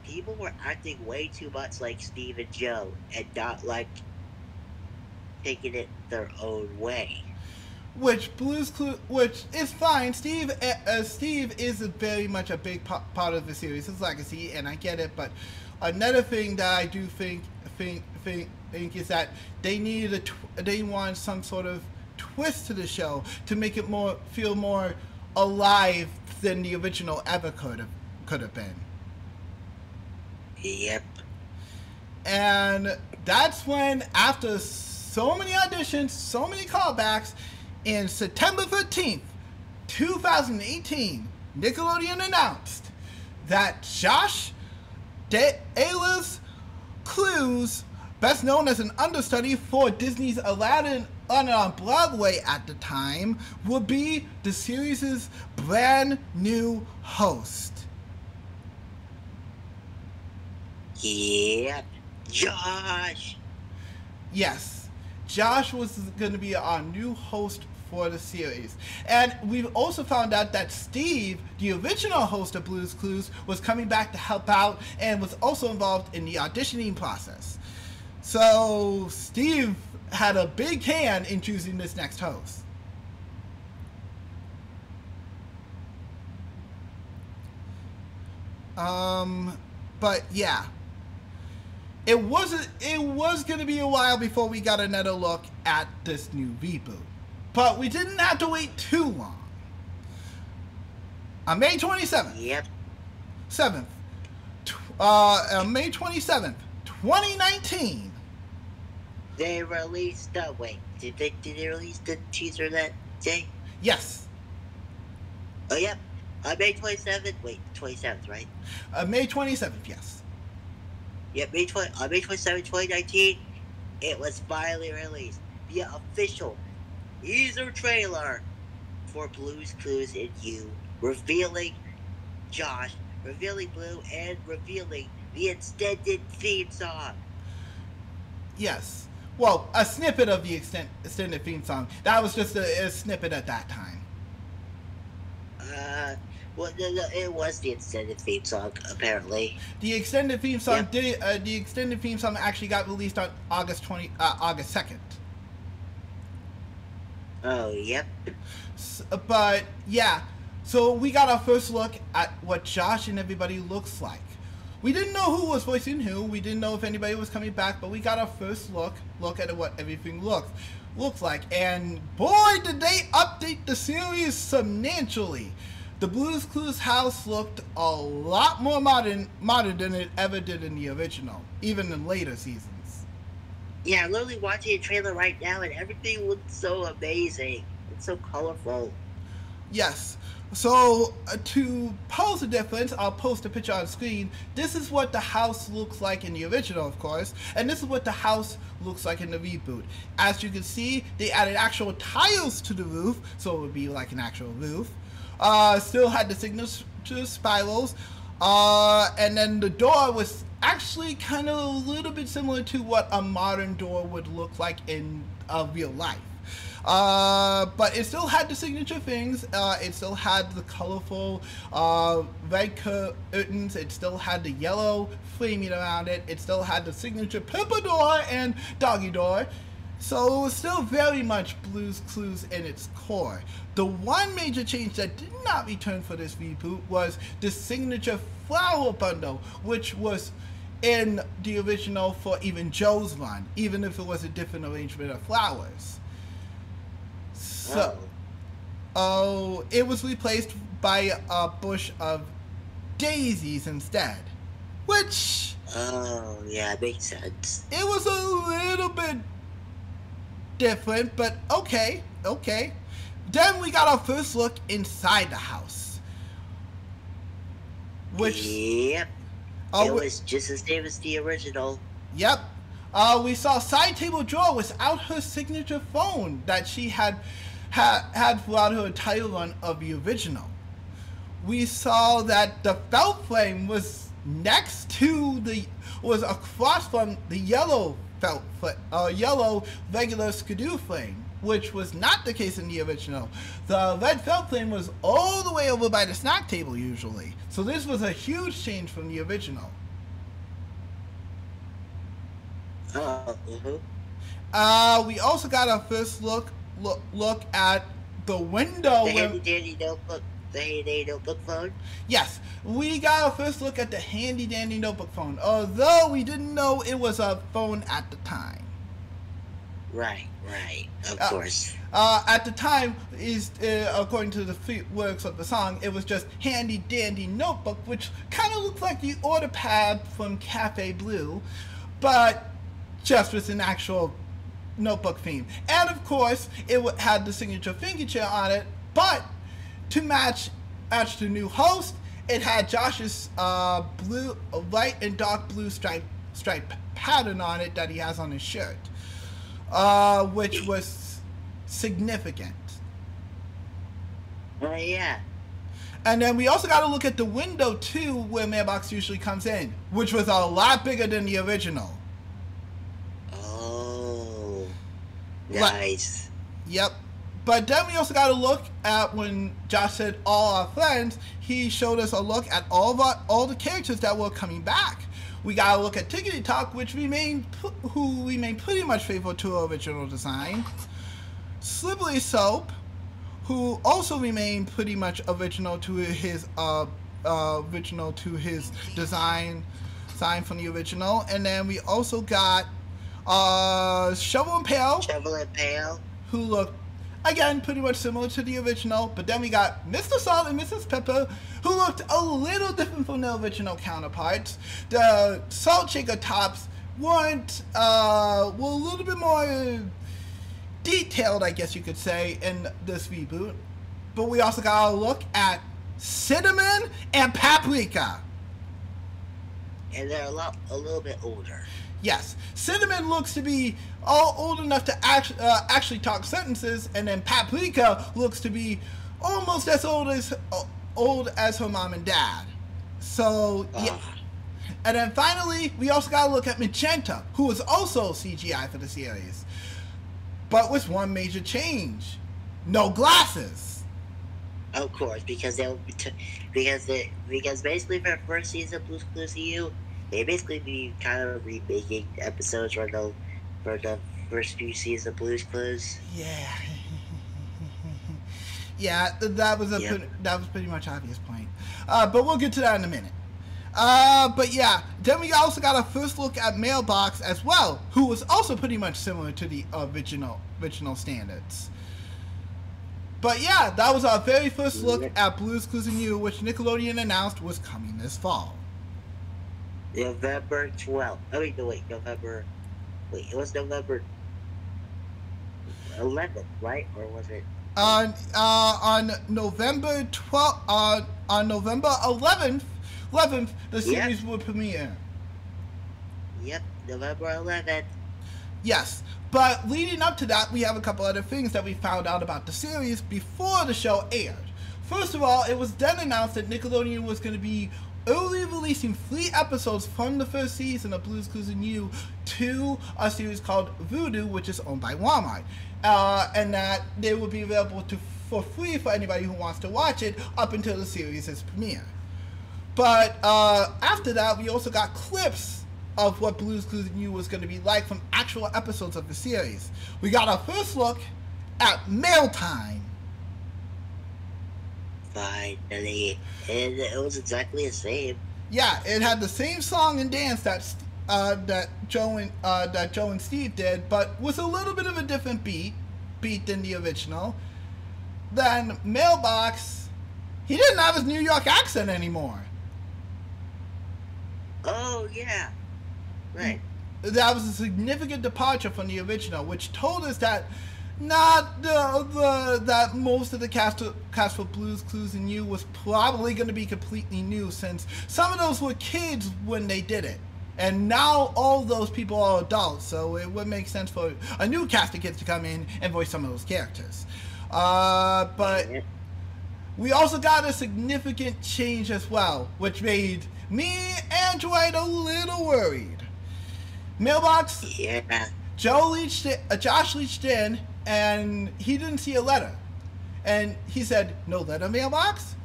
people were acting way too much like Steve and Joe, and not like taking it their own way. Which Blue's Clue, which is fine. Steve, uh, uh Steve is very much a big part of the series, his legacy, and I get it. But another thing that I do think think think think is that they needed a they want some sort of twist to the show to make it more feel more alive than the original ever could have could have been. Yep. And that's when after so many auditions, so many callbacks, in September 13th, 2018, Nickelodeon announced that Josh De- Ayers Clues, best known as an understudy for Disney's Aladdin on, on Broadway at the time, would be the series' brand new host. Yep, Josh. Yes, Josh was going to be our new host for the series. And we've also found out that Steve, the original host of Blue's Clues, was coming back to help out and was also involved in the auditioning process. So Steve had a big hand in choosing this next host. Um, but yeah, it wasn't. It was going to be a while before we got another look at this new reboot. But we didn't have to wait too long. On May 27th. Yep. 7th. Uh, May 27th, 2019. They released the wait. Did they did they release the teaser that day? Yes. Oh yep. On May 27th. Wait, 27th, right? Uh, May 27th. Yes. Yep. May 20. On May 27th, 2019, it was finally released. The official teaser trailer for Blue's Clues and You, revealing Josh, revealing Blue, and revealing the extended theme song. Yes. Well, a snippet of the extent, extended theme song. That was just a, a snippet at that time. Uh, well, no, no, it was the extended theme song, apparently. The extended theme song yep. did. Uh, the extended theme song actually got released on August twenty, uh, August second. Oh, yep. but yeah, So we got our first look at what Josh and everybody looks like. We didn't know who was voicing who. We didn't know if anybody was coming back, but we got our first look look at what everything looks looks like. And boy, did they update the series substantially. The Blues Clues house looked a lot more modern modern than it ever did in the original, even in later seasons. Yeah, I'm literally watching a trailer right now, and everything looks so amazing. It's so colorful. Yes. So uh, to pose the difference, I'll post a picture on screen. This is what the house looks like in the original, of course, and this is what the house looks like in the reboot. As you can see, they added actual tiles to the roof, so it would be like an actual roof. Uh, still had the signature spirals, uh, and then the door was actually kind of a little bit similar to what a modern door would look like in uh, real life. Uh, but it still had the signature things. Uh, it still had the colorful uh, red curtains. It still had the yellow flaming around it. It still had the signature purple door and doggy door. So it was still very much Blues Clues in its core. The one major change that did not return for this reboot was the signature flower bundle, which was in the original for even Joe's run, even if it was a different arrangement of flowers. So, oh, it was replaced by a bush of daisies instead, which. Oh, yeah, makes sense. It was a little bit different, but okay, okay. Then we got our first look inside the house. Which. Yep. Uh, it was just as same as the original. Yep. Uh, we saw side table drawer without her signature phone that she had had, had throughout her entire run of the original. We saw that the felt flame was next to the was across from the yellow felt uh, yellow regular skidoo flame, which was not the case in the original. The red felt flame was all the way over by the snack table usually, so this was a huge change from the original. Uh, mm-hmm. uh, we also got our first look look look at the window. The handy dandy notebook. The handy dandy notebook phone. Yes, we got a first look at the handy dandy notebook phone. Although we didn't know it was a phone at the time. Right, right, of uh, course. Uh, at the time, is uh, according to the works of the song, it was just handy dandy notebook, which kind of looks like the order pad from Cafe Blue, but just with an actual notebook theme. And of course, it had the signature finger chair on it, but to match match the new host, it had Josh's uh, blue, light and dark blue stripe stripe pattern on it that he has on his shirt, uh, which was significant. Oh yeah. And then we also got to look at the window too, where Mailbox usually comes in, which was a lot bigger than the original. Nice. Yep. But then we also got to look at when Josh said all our friends. He showed us a look at all of our, all the characters that were coming back. We got a look at Tickety Tock, which remained who remained pretty much faithful to our original design. Slippery Soap, who also remained pretty much original to his uh, uh, original to his design, design from the original. And then we also got uh, Shovel and Pail. Shovel and Pail. Who look, again, pretty much similar to the original. But then we got Mr. Salt and Mrs. Pepper, who looked a little different from their original counterparts. The Salt Shaker tops weren't, uh, were a little bit more detailed, I guess you could say, in this reboot. But we also got a look at Cinnamon and Paprika. And they're a lot, a little bit older. Yes, Cinnamon looks to be all old enough to act, uh, actually talk sentences, and then Paprika looks to be almost as old as uh, old as her mom and dad. So yeah. And then finally, we also got to look at Magenta, who was also CGI for the series, but with one major change: no glasses. Of course, because they will be t- because they because basically for the first season of Blue's Clues EU, they basically be kind of remaking episodes for the for the first few seasons of Blue's Clues. Yeah. Yeah, that was a Yeah. pretty, that was pretty much obvious point. Uh, but we'll get to that in a minute. Uh, but yeah, then we also got a first look at Mailbox as well, who was also pretty much similar to the original original standards. But yeah, that was our very first look at Blues Clues and You, which Nickelodeon announced was coming this fall. November 12th. Oh, wait, no, wait, November. Wait, it was November 11th, right? Or was it? On uh, on November 12th, uh, on November 11th, 11th, the series will premiere. Yep, November 11th. Yes, but leading up to that, we have a couple other things that we found out about the series before the show aired. First of all, it was then announced that Nickelodeon was going to be early releasing three episodes from the first season of Blues Clues and You to a series called Vudu, which is owned by Walmart, uh, and that they will be available to for free for anybody who wants to watch it up until the series' premiere. But uh, after that, we also got clips of what Blues Clues and You was going to be like from actual episodes of the series. We got our first look at Mail Time. Finally. And it was exactly the same. Yeah, it had the same song and dance that uh, that Joe and uh, that Joe and Steve did, but with a little bit of a different beat beat than the original. Then Mailbox, he didn't have his New York accent anymore. Oh, yeah. Right. that was a significant departure from the original, which told us that not the, the that most of the cast of, cast for Blues Clues and You was probably going to be completely new, since some of those were kids when they did it, and now all those people are adults, so it would make sense for a new cast of kids to come in and voice some of those characters. Uh, but we also got a significant change as well, which made me and Dwight a little worried. Mailbox, Yeah. Joe reached it, uh, Josh reached in, and he didn't see a letter, and he said, "No letter, mailbox."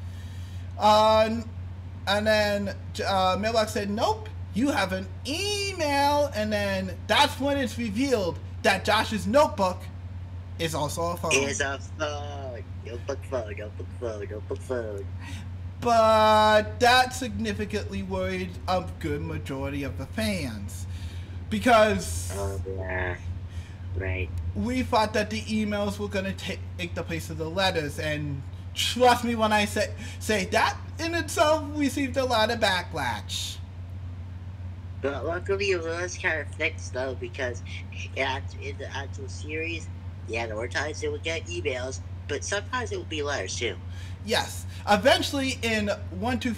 Uh, and then uh, mailbox said, "Nope, you have an email," and then that's when it's revealed that Josh's notebook is also a phone. Is a phone. Notebook phone, notebook phone, notebook phone. but that significantly worried a good majority of the fans because Oh, yeah. Right. we thought that the emails were going to take the place of the letters and trust me when i say say that in itself received a lot of backlash But luckily, it was kind of fixed though, because in the actual series, yeah, there were times they would get emails, but sometimes it would be letters too. yes eventually in one two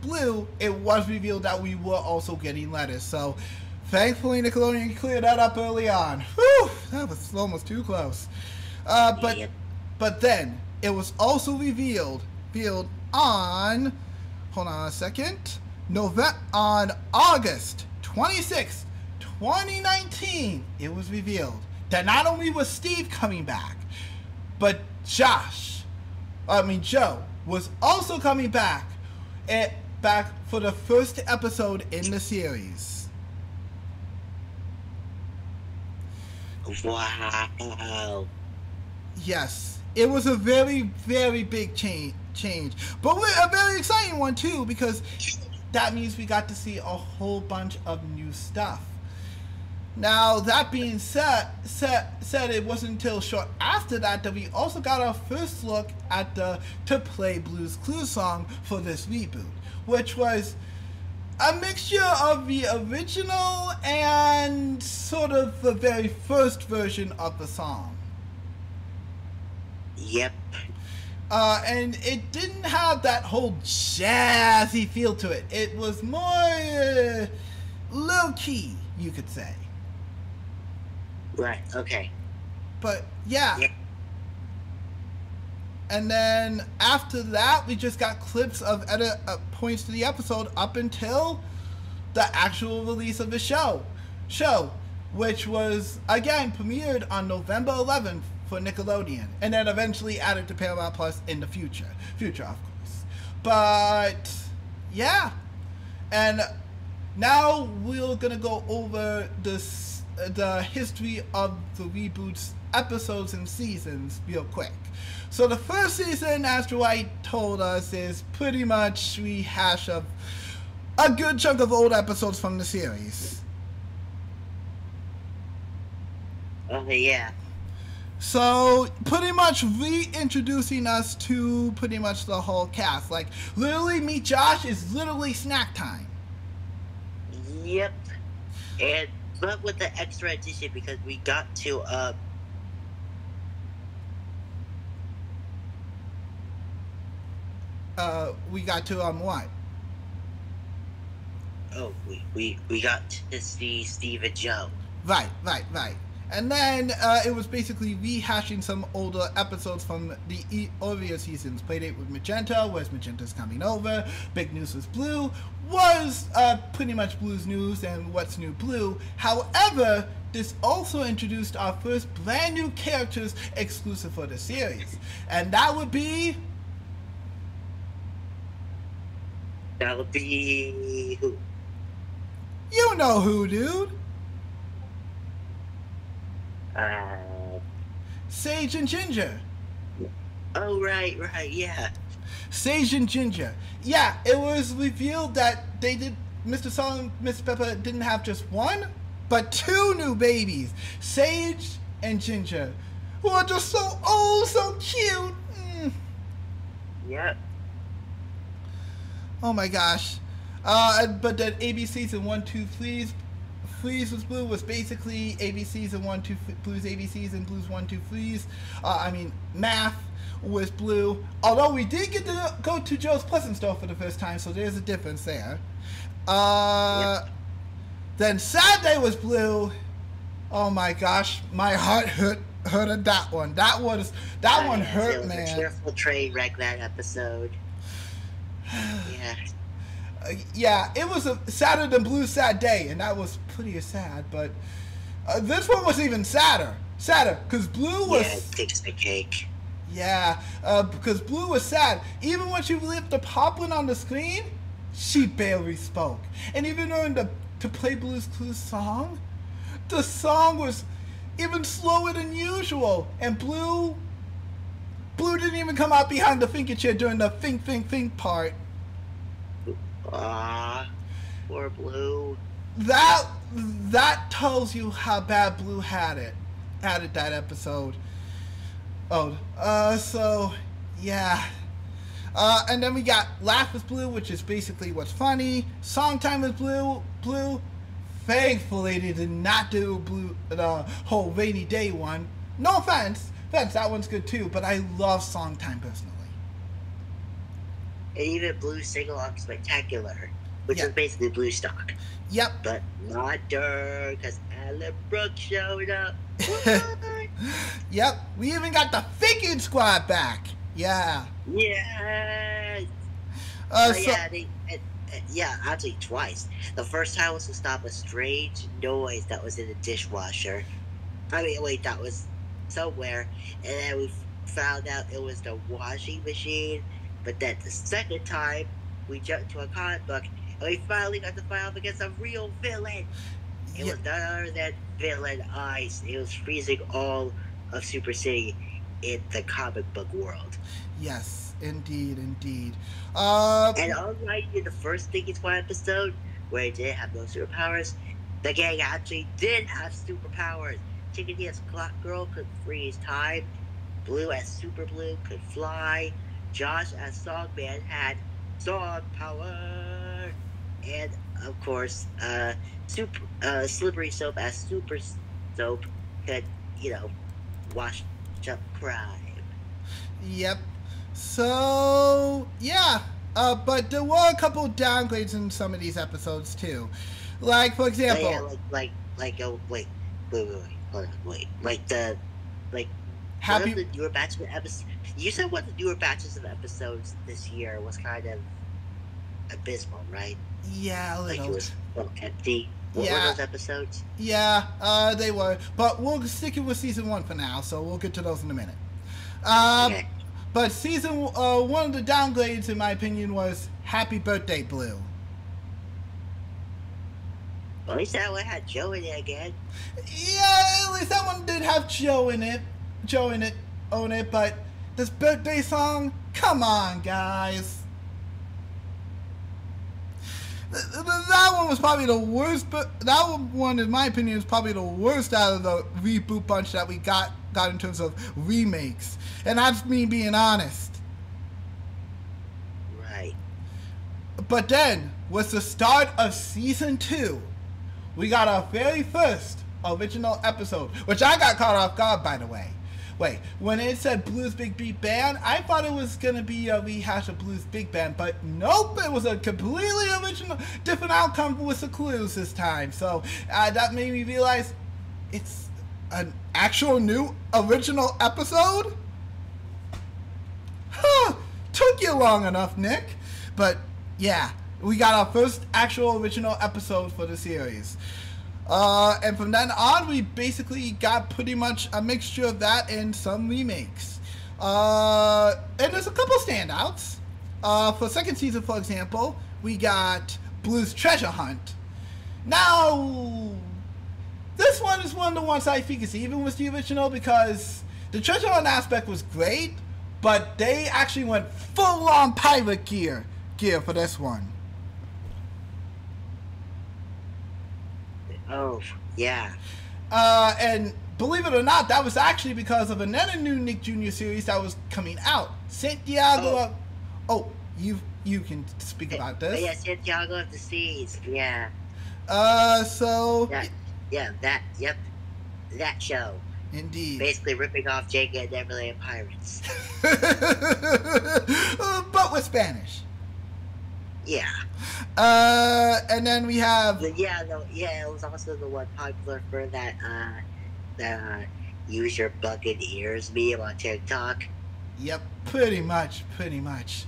blue it was revealed that we were also getting letters so thankfully nickelodeon cleared that up early on Whew, that was almost too close uh, but Yep. But then it was also revealed, revealed on, hold on a second, November on August 26th, 2019. It was revealed that not only was Steve coming back, but Josh, I mean Joe, was also coming back, at, back for the first episode in the series. Wow. Yes, it was a very, very big change. Change, but a very exciting one too because that means we got to see a whole bunch of new stuff. Now that being said, said, said it wasn't until short after that that we also got our first look at the "To Play Blues Clues" song for this reboot, which was a mixture of the original and sort of the very first version of the song. Yep. Uh, and it didn't have that whole jazzy feel to it. It was more uh, low key, you could say. Right. Okay. But yeah. Yeah. And then after that, we just got clips of edit uh, points to the episode up until the actual release of the show. Show, which was again premiered on November 11th for Nickelodeon, and then eventually added to Paramount Plus in the future. Future, of course. But yeah, and now we're gonna go over this the history of the reboots episodes and seasons real quick. So the first season, as Dwight told us, is pretty much rehash of a good chunk of old episodes from the series. Oh yeah. So pretty much reintroducing us to pretty much the whole cast. Like literally, meet Josh is literally snack time. Yep. And but with the extra addition because we got to uh Uh, we got to um what? oh we we, we got to see Steve and Joe. Right, right, right. And then uh, it was basically rehashing some older episodes from the e- earlier seasons. Playdate with Magenta, where's Magenta's coming over. Big News with Blue was uh, pretty much Blue's news and What's New Blue. However, this also introduced our first brand new characters exclusive for the series. And that would be That would be who? you know who, dude. Uh Sage and Ginger. oh right, right, yeah. Sage and Ginger. Yeah, it was revealed that they did. Mr. Song and Miss Pepper didn't have just one, but two new babies, Sage and Ginger, who are just so oh so cute. Mm. Yep. Oh my gosh. Uh, but then ABC season one, two, threes, Freeze was blue was basically ABCs and one, two, blues ABCs and blues one, two, threes. Uh, I mean, math was blue. Although we did get to go to Joe's Pleasant Store for the first time, so there's a difference there. Uh, Then Saturday was blue. Oh my gosh, my heart hurt hurt at that one. That was that one Yes, it hurt, was A man. cheerful train wreck that episode. Yeah. Uh, yeah, it was a sadder than blue sad day, and that was pretty sad. But uh, this one was even sadder, sadder because blue was Yeah, it takes the cake. yeah, uh, because blue was sad. Even when she lit the poplin on the screen, she barely spoke. And even during the to play Blue's Clues song, the song was even slower than usual, and blue. Blue didn't even come out behind the thinking chair during the think, think, think part. Ah, poor Blue. that that tells you how bad Blue had it, had it that episode. Oh, uh, so yeah. Uh, and then we got Laugh with Blue, which is basically what's funny. Song Time with Blue, Blue. Thankfully, they did not do Blue the whole rainy day one. No offense, that one's good too. But I love Song Time personally. And even Blue Sing Along Spectacular, which Yeah. is basically Blue Stock. Yep. But not her, because Alan Brooks showed up. Yep. We even got the Thinking Squad back. Yeah. yes! Uh, Oh, so, yeah, they, and, and, yeah, actually twice. The first time was to stop a strange noise that was in the dishwasher. I mean, wait, that was somewhere, and then we found out it was the washing machine. But then the second time, we jumped to a comic book, and we finally got to fight off against a real villain. It Yeah. was none other than Villain Ice. It was freezing all of Super City in the comic book world. Yes, indeed, indeed. Uh, And unlike in the first Thinking Squad episode, where it didn't have no superpowers, the gang actually did have superpowers. Chickadee as Clock Girl could freeze time, Blue as Super Blue could fly, Josh as Songman had song power, and of course, uh, super, uh, Slippery Soap as Super Soap could, you know, wash up crime. yep. So, yeah. Uh, but there were a couple downgrades in some of these episodes, too. Like, for Oh, example, yeah, like, like, like, oh, wait, wait, wait, wait, hold on, wait, like the, like, one Happy. of the newer batches of episodes. You said one of the newer batches of episodes this year was kind of abysmal, right? Yeah, a Like it was so empty. What Yeah. were those episodes? Yeah, uh, they were. But we'll stick it with season one for now, so we'll get to those in a minute. Um, okay. But season uh, one of the downgrades, in my opinion, was Happy Birthday Blue. At least that one had Joe in it again. Yeah, at least that one did have Joe in it. Joe in it, own it, but this birthday song, come on, guys. Th- th- That one was probably the worst, but that one, in my opinion, is probably the worst out of the reboot bunch that we got got in terms of remakes, and that's me being honest. Right. But then, with the start of season two, we got our very first original episode, which I got caught off guard, by the way. Wait, when it said Blues Big Beat Band, I thought it was gonna be a rehash of Blues Big Band, but nope, it was a completely original, different outcome with the clues this time. So uh, that made me realize it's an actual new original episode. Huh, took you long enough, Nick. But yeah, we got our first actual original episode for the series. Uh, and from then on, we basically got pretty much a mixture of that and some remakes. Uh, and there's a couple standouts. Uh, for second season, for example, we got Blues Treasure Hunt. Now, this one is one of the ones I think is even with the original because the treasure hunt aspect was great, but they actually went full on pirate gear gear for this one. Oh, yeah. Uh, and believe it or not, that was actually because of another new Nick Jr. series that was coming out. Santiago. Oh. Oh, you you can speak about Oh, this. yeah, Santiago of the Seas. Yeah. Uh, so Yeah. Yeah, that, yep. That show. indeed. Basically ripping off Jake and Neverland Pirates. Uh, but with Spanish. Yeah. Uh, and then we have The- yeah, no, yeah, it was also the one popular for that, uh, the, uh, use your bucket ears meme on TikTok. Yep, pretty much, pretty much.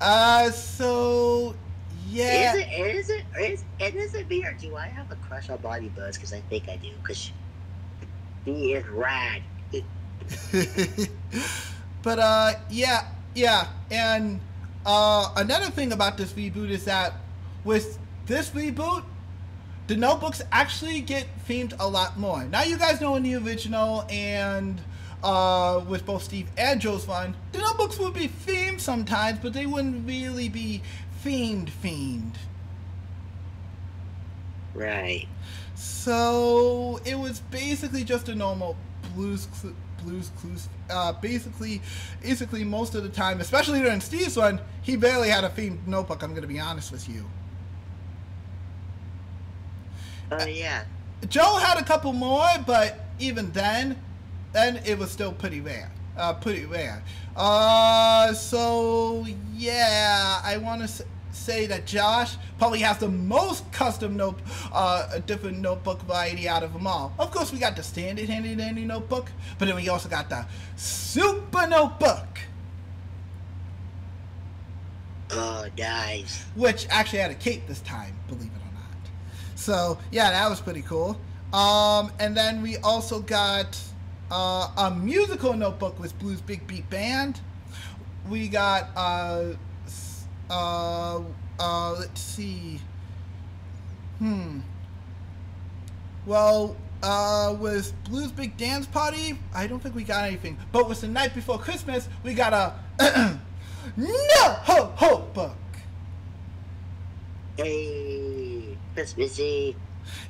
Uh, so yeah, Is it, is it, is, it is it me or do I have a crush on Body Buzz? Because I think I do, because she is rad. but uh, yeah, yeah, and uh, another thing about this reboot is that with this reboot, the notebooks actually get themed a lot more. Now you guys know in the original and uh, with both Steve and Joe's run, the notebooks would be themed sometimes, but they wouldn't really be themed themed. Right. So it was basically just a normal blues blues clues. Uh, basically, basically most of the time, especially during Steve's one, he barely had a themed notebook. I'm gonna be honest with you. Oh, yeah. Joe had a couple more, but even then, then it was still pretty rare. Uh, pretty rare. Uh, so yeah, I want to say that Josh probably has the most custom note, uh, different notebook variety out of them all. Of course, we got the standard handy dandy notebook, but then we also got the super notebook, Oh, nice. which actually had a cape this time, believe it or not. So yeah, that was pretty cool. Um, and then we also got uh, a musical notebook with Blues Big Beat Band. We got uh, uh, uh, let's see. Hmm. Well, uh, with Blues Big Dance Party, I don't think we got anything. But with the night before Christmas, we got a no ho ho book. Hey, Christmas Eve.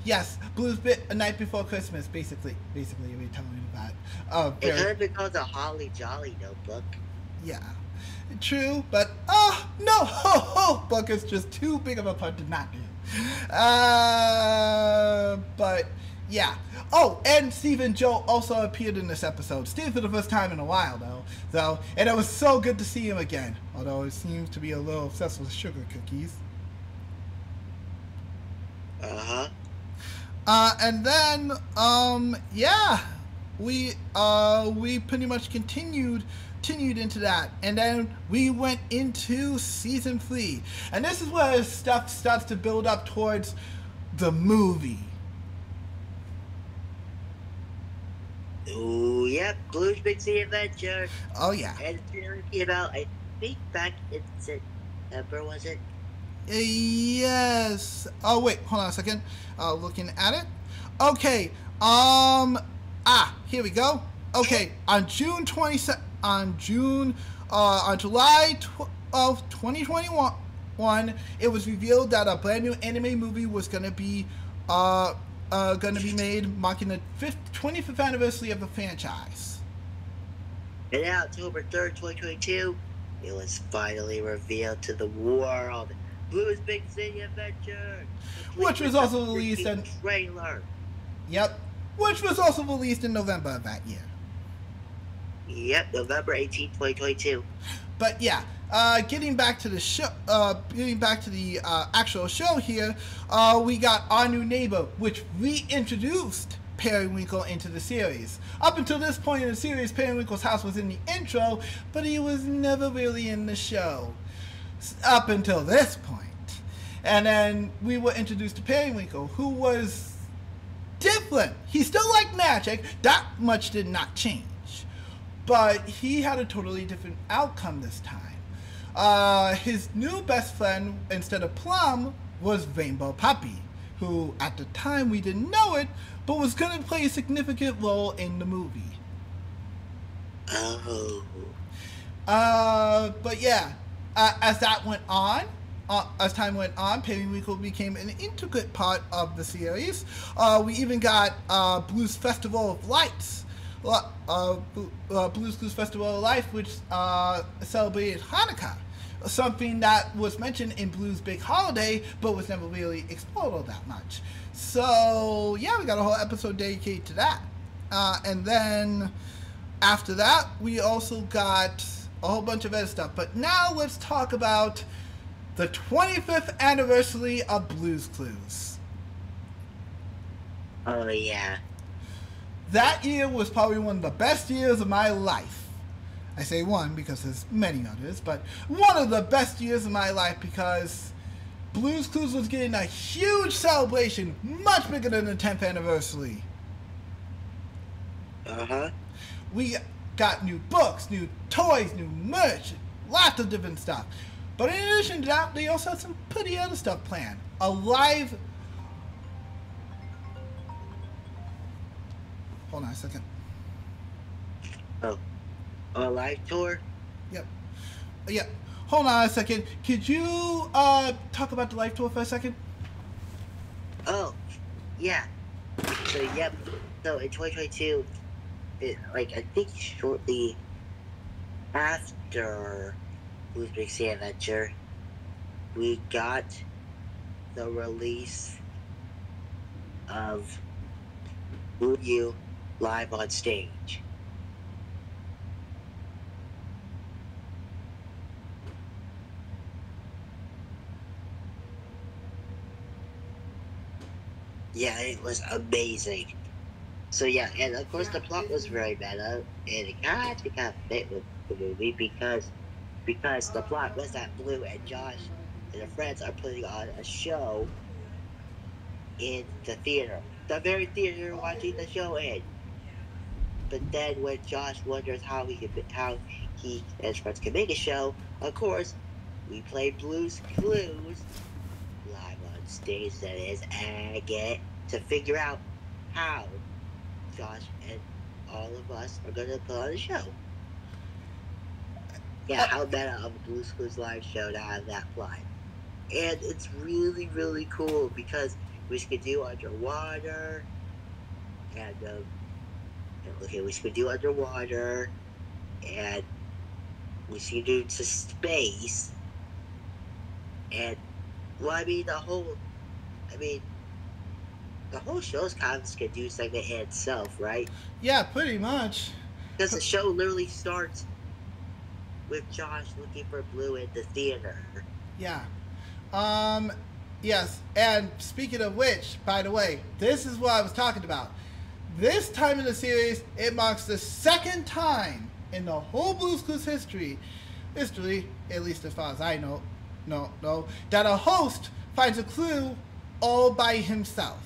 Yes, Blues Bit a night before Christmas, basically. Basically, we're telling you that. Uh, It could have been called a Holly Jolly notebook. yeah, true, but oh no, ho ho book is just too big of a pun to not do. Uh, but yeah. Oh, and Steve and Joe also appeared in this episode. Steve for the first time in a while, though. So, and it was so good to see him again. Although he seems to be a little obsessed with sugar cookies. Uh huh. Uh, and then, um, yeah, we uh, we pretty much continued continued into that, and then we went into season three, and this is where stuff starts to build up towards the movie. Oh, yep. Blues Big City Adventure. Oh yeah, And it's really came out, I think, back in September, was it? yes. Oh wait, hold on a second. Uh, looking at it. Okay. Um. Ah, here we go. Okay, on June twenty on June uh, on July of 2021, it was revealed that a brand new anime movie was gonna be uh, uh, gonna be made, marking the 5th, 25th anniversary of the franchise. And now, October 3rd, 2022, it was finally revealed to the world. Blue's Big City Adventure, which was also released in trailer. Yep, which was also released in November of that year. Yep, November 18, 2022. But yeah, uh, getting back to the show, uh, getting back to the uh, actual show here, uh, we got our new neighbor, which reintroduced Periwinkle into the series. Up until this point in the series, Periwinkle's house was in the intro, but he was never really in the show. Up until this point. And then we were introduced to Periwinkle, who was different. He still liked magic, that much did not change. But he had a totally different outcome this time. Uh, his new best friend, instead of Plum, was Rainbow Puppy, who at the time we didn't know it, but was going to play a significant role in the movie. Oh. Uh, but yeah, uh, as that went on, uh, as time went on, Periwinkle became an integral part of the series. Uh, we even got uh, Blues Festival of Lights, uh, uh, Blues Clues Festival of Life, which uh, celebrated Hanukkah. Something that was mentioned in Blues Big Holiday, but was never really explored all that much. So, yeah, we got a whole episode dedicated to that. Uh, and then after that, we also got a whole bunch of other stuff. But now let's talk about the 25th anniversary of Blues Clues. Oh, yeah that year was probably one of the best years of my life. I say one because there's many others, but one of the best years of my life because Blues Clues was getting a huge celebration, much bigger than the 10th anniversary. Uh huh. We got new books, new toys, new merch, lots of different stuff. But in addition to that, they also had some pretty other stuff planned. A live Hold on a second. Oh. A live tour? Yep. Yep. Hold on a second. Could you uh talk about the live tour for a second? Oh, yeah. So yep. So in 2022, it, like I think shortly after Blues Big City Adventure, we got the release of Blue You live on stage. Yeah, it was amazing. So yeah, and of course the plot was very meta, and it kind of kind of fit with the movie because because the plot was that Blue and Josh and their friends are putting on a show in the theater, the very theater you're watching the show in. But then when Josh wonders how he could, how he and his friends can make a show, of course, we play Blues Clues live on stage. That is, and get to figure out how Josh and all of us are going to put on a show. Yeah, how meta of a Blues Clues live show to have that plot. And it's really, really cool because we could do underwater and um, okay, we should do underwater, and we should do to space, and well, I mean the whole, I mean, the whole show's kind of a do segment in itself, right? Yeah, pretty much. Because the show literally starts with Josh looking for Blue in the theater. Yeah. Um. Yes, and speaking of which, by the way, this is what I was talking about. This time in the series, it marks the second time in the whole Blues Clues history, history, at least as far as I know, no, no, that a host finds a clue all by himself.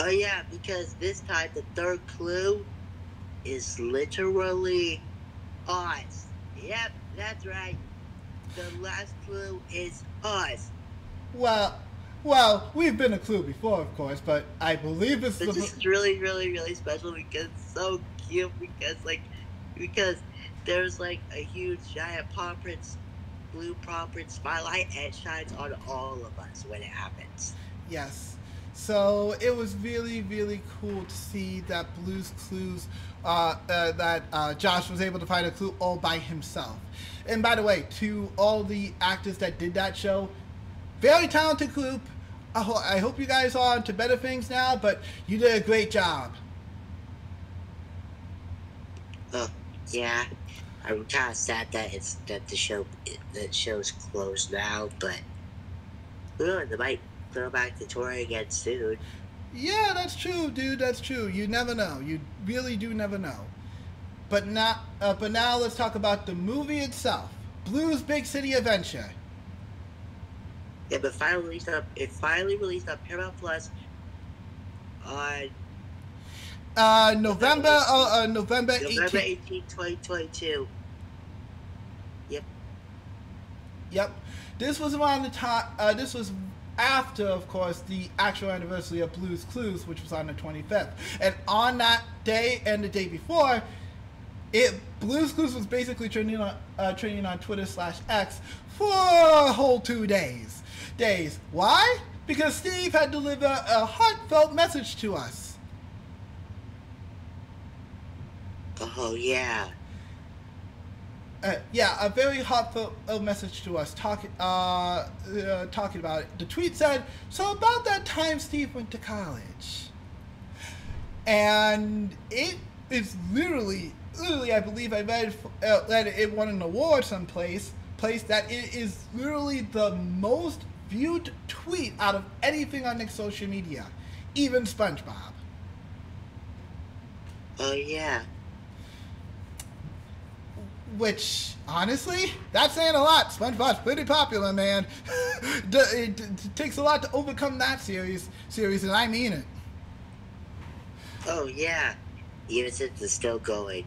Oh yeah, because this time the third clue is literally us. Yep, that's right. The last clue is us. Well, well, we've been a clue before, of course, but I believe this This is. really, really, really special because it's so cute. Because like, because there's like a huge giant paw print, blue paw print spotlight, and it shines on all of us when it happens. Yes. So it was really, really cool to see that Blue's Clues, uh, uh, that uh, Josh was able to find a clue all by himself. And by the way, to all the actors that did that show, very talented group. I, ho- I hope you guys are on to better things now, but you did a great job. Oh, yeah. I'm kind of sad that it's that the show the show's closed now, but ooh, they might go back to touring again soon. Yeah, that's true, dude. That's true. You never know. You really do never know. But not. Uh, but now let's talk about the movie itself, Blues Big City Adventure. Yeah, but finally released up. It finally released on Paramount Plus on Uh, November. Uh, uh, November November 18th. 18, 2022. Yep. This was around the time. Uh, this was after, of course, the actual anniversary of Blues Clues, which was on the 25th. And on that day and the day before, it Blues Clues was basically trending on uh, trending on Twitter slash X for a whole two days. Days. Why? Because Steve had delivered a heartfelt message to us. Oh yeah. Uh, yeah, a very heartfelt uh, message to us, talking uh, uh, talking about it. The tweet said, "So about that time Steve went to college, and it is literally, literally, I believe I read uh, that it won an award someplace, place that it is literally the most viewed tweet out of anything on Nick's social media, even SpongeBob." Oh yeah. Which, honestly, that's saying a lot. SpongeBob's pretty popular, man. It, takes a lot to overcome that series, series, and I mean it. Oh yeah. Even since it's still going.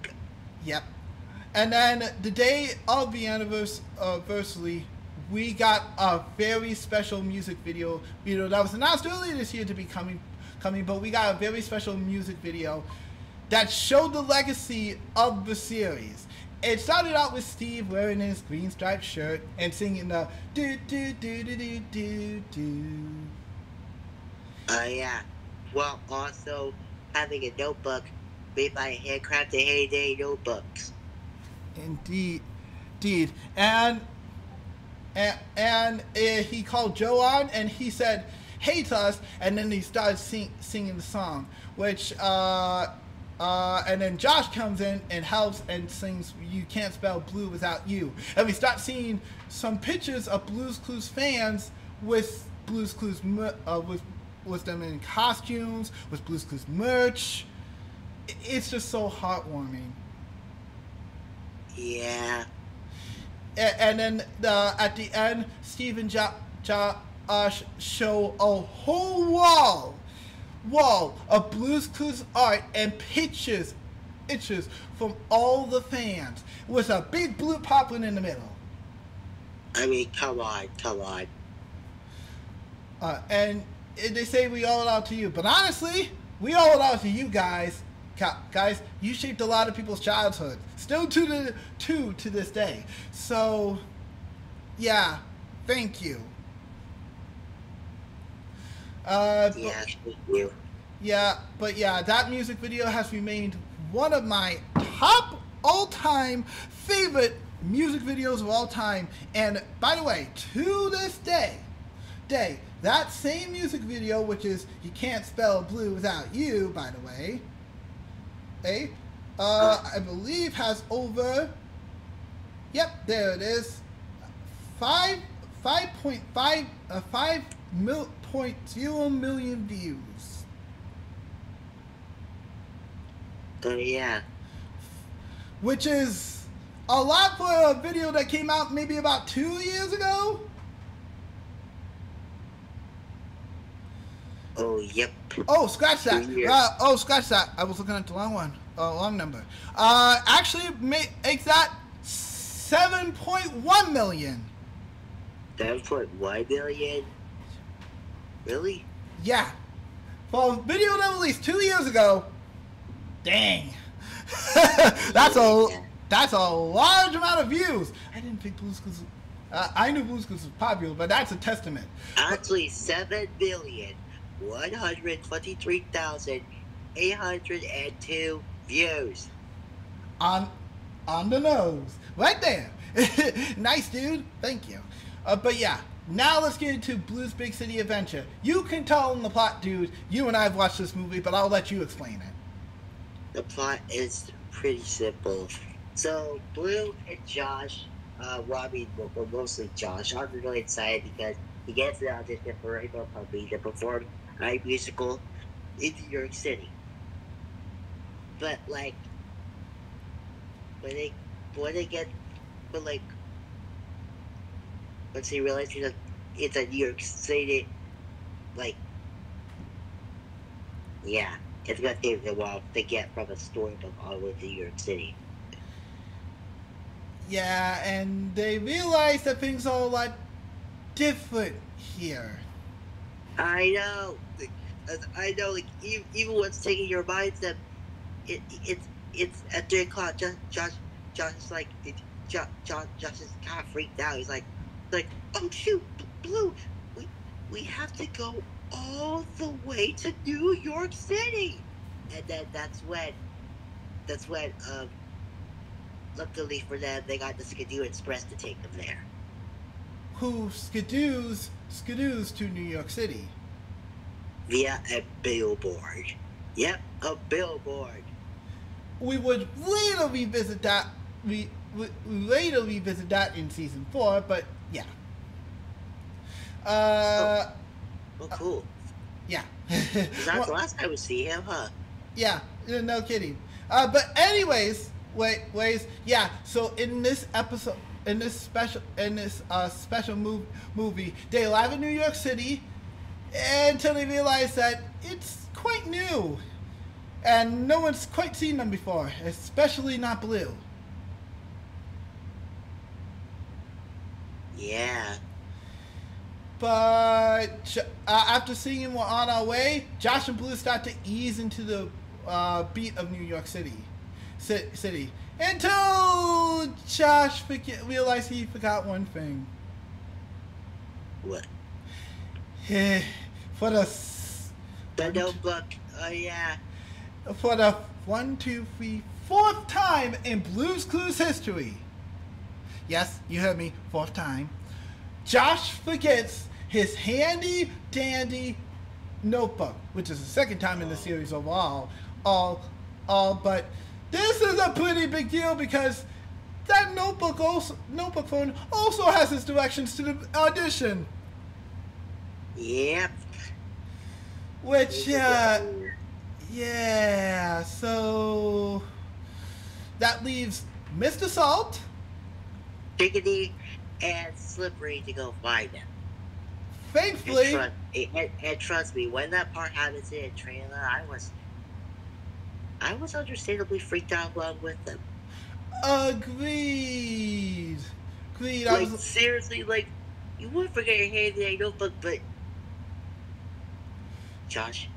Yep. And then the day of the uh, anniversary, we got a very special music video. Video that was announced earlier this year to be coming, coming, but we got a very special music video that showed the legacy of the series. It started out with Steve wearing his green striped shirt and singing the do do do do do do do. Oh yeah. Well, also having a notebook made by handcrafted Heyday notebooks. Indeed, indeed, and and, and uh, he called Joe on, and he said, "Hey to us," and then he started sing, singing the song, which uh, uh, and then Josh comes in and helps and sings "You Can't Spell Blue Without You," and we start seeing some pictures of Blues Clues fans with Blues Clues uh, with with them in costumes, with Blues Clues merch. It's just so heartwarming. Yeah. And then the, at the end, Steve and jo- Josh show a whole wall, wall of Blues Clues art and pictures, pictures from all the fans, with a big blue popping in the middle. I mean, come on, come on. Uh, and they say we owe it all to you, but honestly, we owe it all to you guys. Guys, you shaped a lot of people's childhood, still to the to to this day. So, yeah, thank you. Uh, Yeah, thank you. yeah, but yeah, that music video has remained one of my top all-time favorite music videos of all time. And by the way, to this day, day, that same music video, which is "You Can't Spell Blue Without You," by the way, eh? Uh, I believe has over. Yep, there it is. Five, five point five, uh, five mil, point zero million views. Oh yeah. which is a lot for a video that came out maybe about two years ago. Oh yep. Oh, scratch that. Uh, oh, scratch that. I was looking at the long one, uh, long number. Uh, actually, make, makes that seven point one million. Seven point one million. Really? Yeah. For a video that released two years ago, dang. that's a that's a large amount of views. I didn't think Blue's Clues. Uh, I knew Blue's Clues was popular, but that's a testament. Actually, seven billion one hundred twenty-three thousand eight hundred and two views. on on the nose. Right there. Nice dude. Thank you. Uh, but yeah now let's get into blues big city adventure. You can tell in the plot dude. You and i've watched this movie but i'll let you explain it. The plot is pretty simple. So Blue and Josh, uh, I well, well, mostly Josh, are really excited because he gets the audition for Rainbow Puppy to perform a musical in New York City. But like, when they when they get, but like, once they realize a, it's a New York City, like, yeah, it's gonna take a while to get from a storybook all the way to New York City. yeah and they realize that things are a lot different here I know, I know, like even, even what's taking your mind step, it it's it's at three o'clock. Josh Josh Josh is like it, Josh, Josh is kind of freaked out. He's like like oh shoot, Blue, we we have to go all the way to New York City, and then that's when that's when um. Luckily for them, they got the Skidoo Express to take them there. who skidoos skidoos to new york city via a billboard. Yep, a billboard. we would later revisit that we, we later revisit that in season four but yeah uh Well, cool. yeah Is that Well- the last time we see him, huh? Yeah, yeah, no kidding. Uh, but anyways, wait, ways, yeah. So in this episode, in this special, in this uh, special mov- movie, they arrive in New York City until they realize that it's quite new, and no one's quite seen them before, especially not Blue. Yeah. But uh, after seeing him we're on our way, Josh and Blue start to ease into the uh, beat of New York City, Ci- city, until Josh forget, realized he forgot one thing. What? for the The notebook. Oh, yeah. for the one, two, three, fourth time in Blue's Clues history. Yes, you heard me, fourth time. Josh forgets his handy dandy notebook, which is the second time in the series overall. All, all, but this is a pretty big deal because that notebook also notebook phone also has its directions to the audition, Yep. which uh, Yeah, so that leaves Mr. Salt. Chickadee and Slippery to go find him. And, Thankfully, trust, and, and trust me, when that part happens in the trailer, I was, I was understandably freaked out along with them. agreed. Agreed. I Like was, seriously, like you wouldn't forget your hand in handy notebook, but Josh,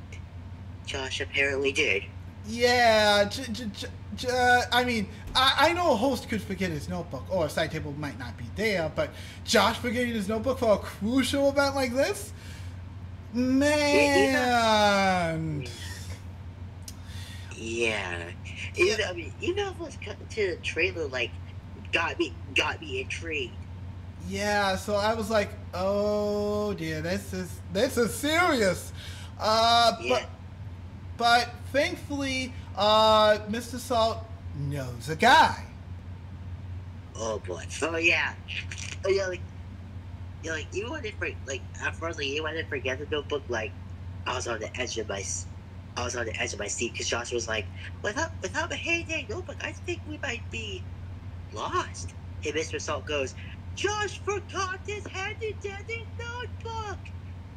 Josh apparently did. yeah. J- j- j- j- uh, I mean, I, I know a host could forget his notebook, or a side table might not be there, but Josh forgetting his notebook for a crucial event like this, man. Yeah, even, I mean, even if it was cut to the trailer, like got me, got me intrigued. Yeah, so I was like, oh dear, this is this is serious. Uh, Yeah. but but thankfully, uh, Mr. Salt knows a guy. Oh boy. Oh yeah. Oh yeah, like, yeah, like when they for, like at first, like you when they forget the notebook, like I was on the edge of my, I was on the edge of my seat because Josh was like, without without a handy notebook, I think we might be lost. And Mr. Salt goes, Josh forgot his handy dandy notebook.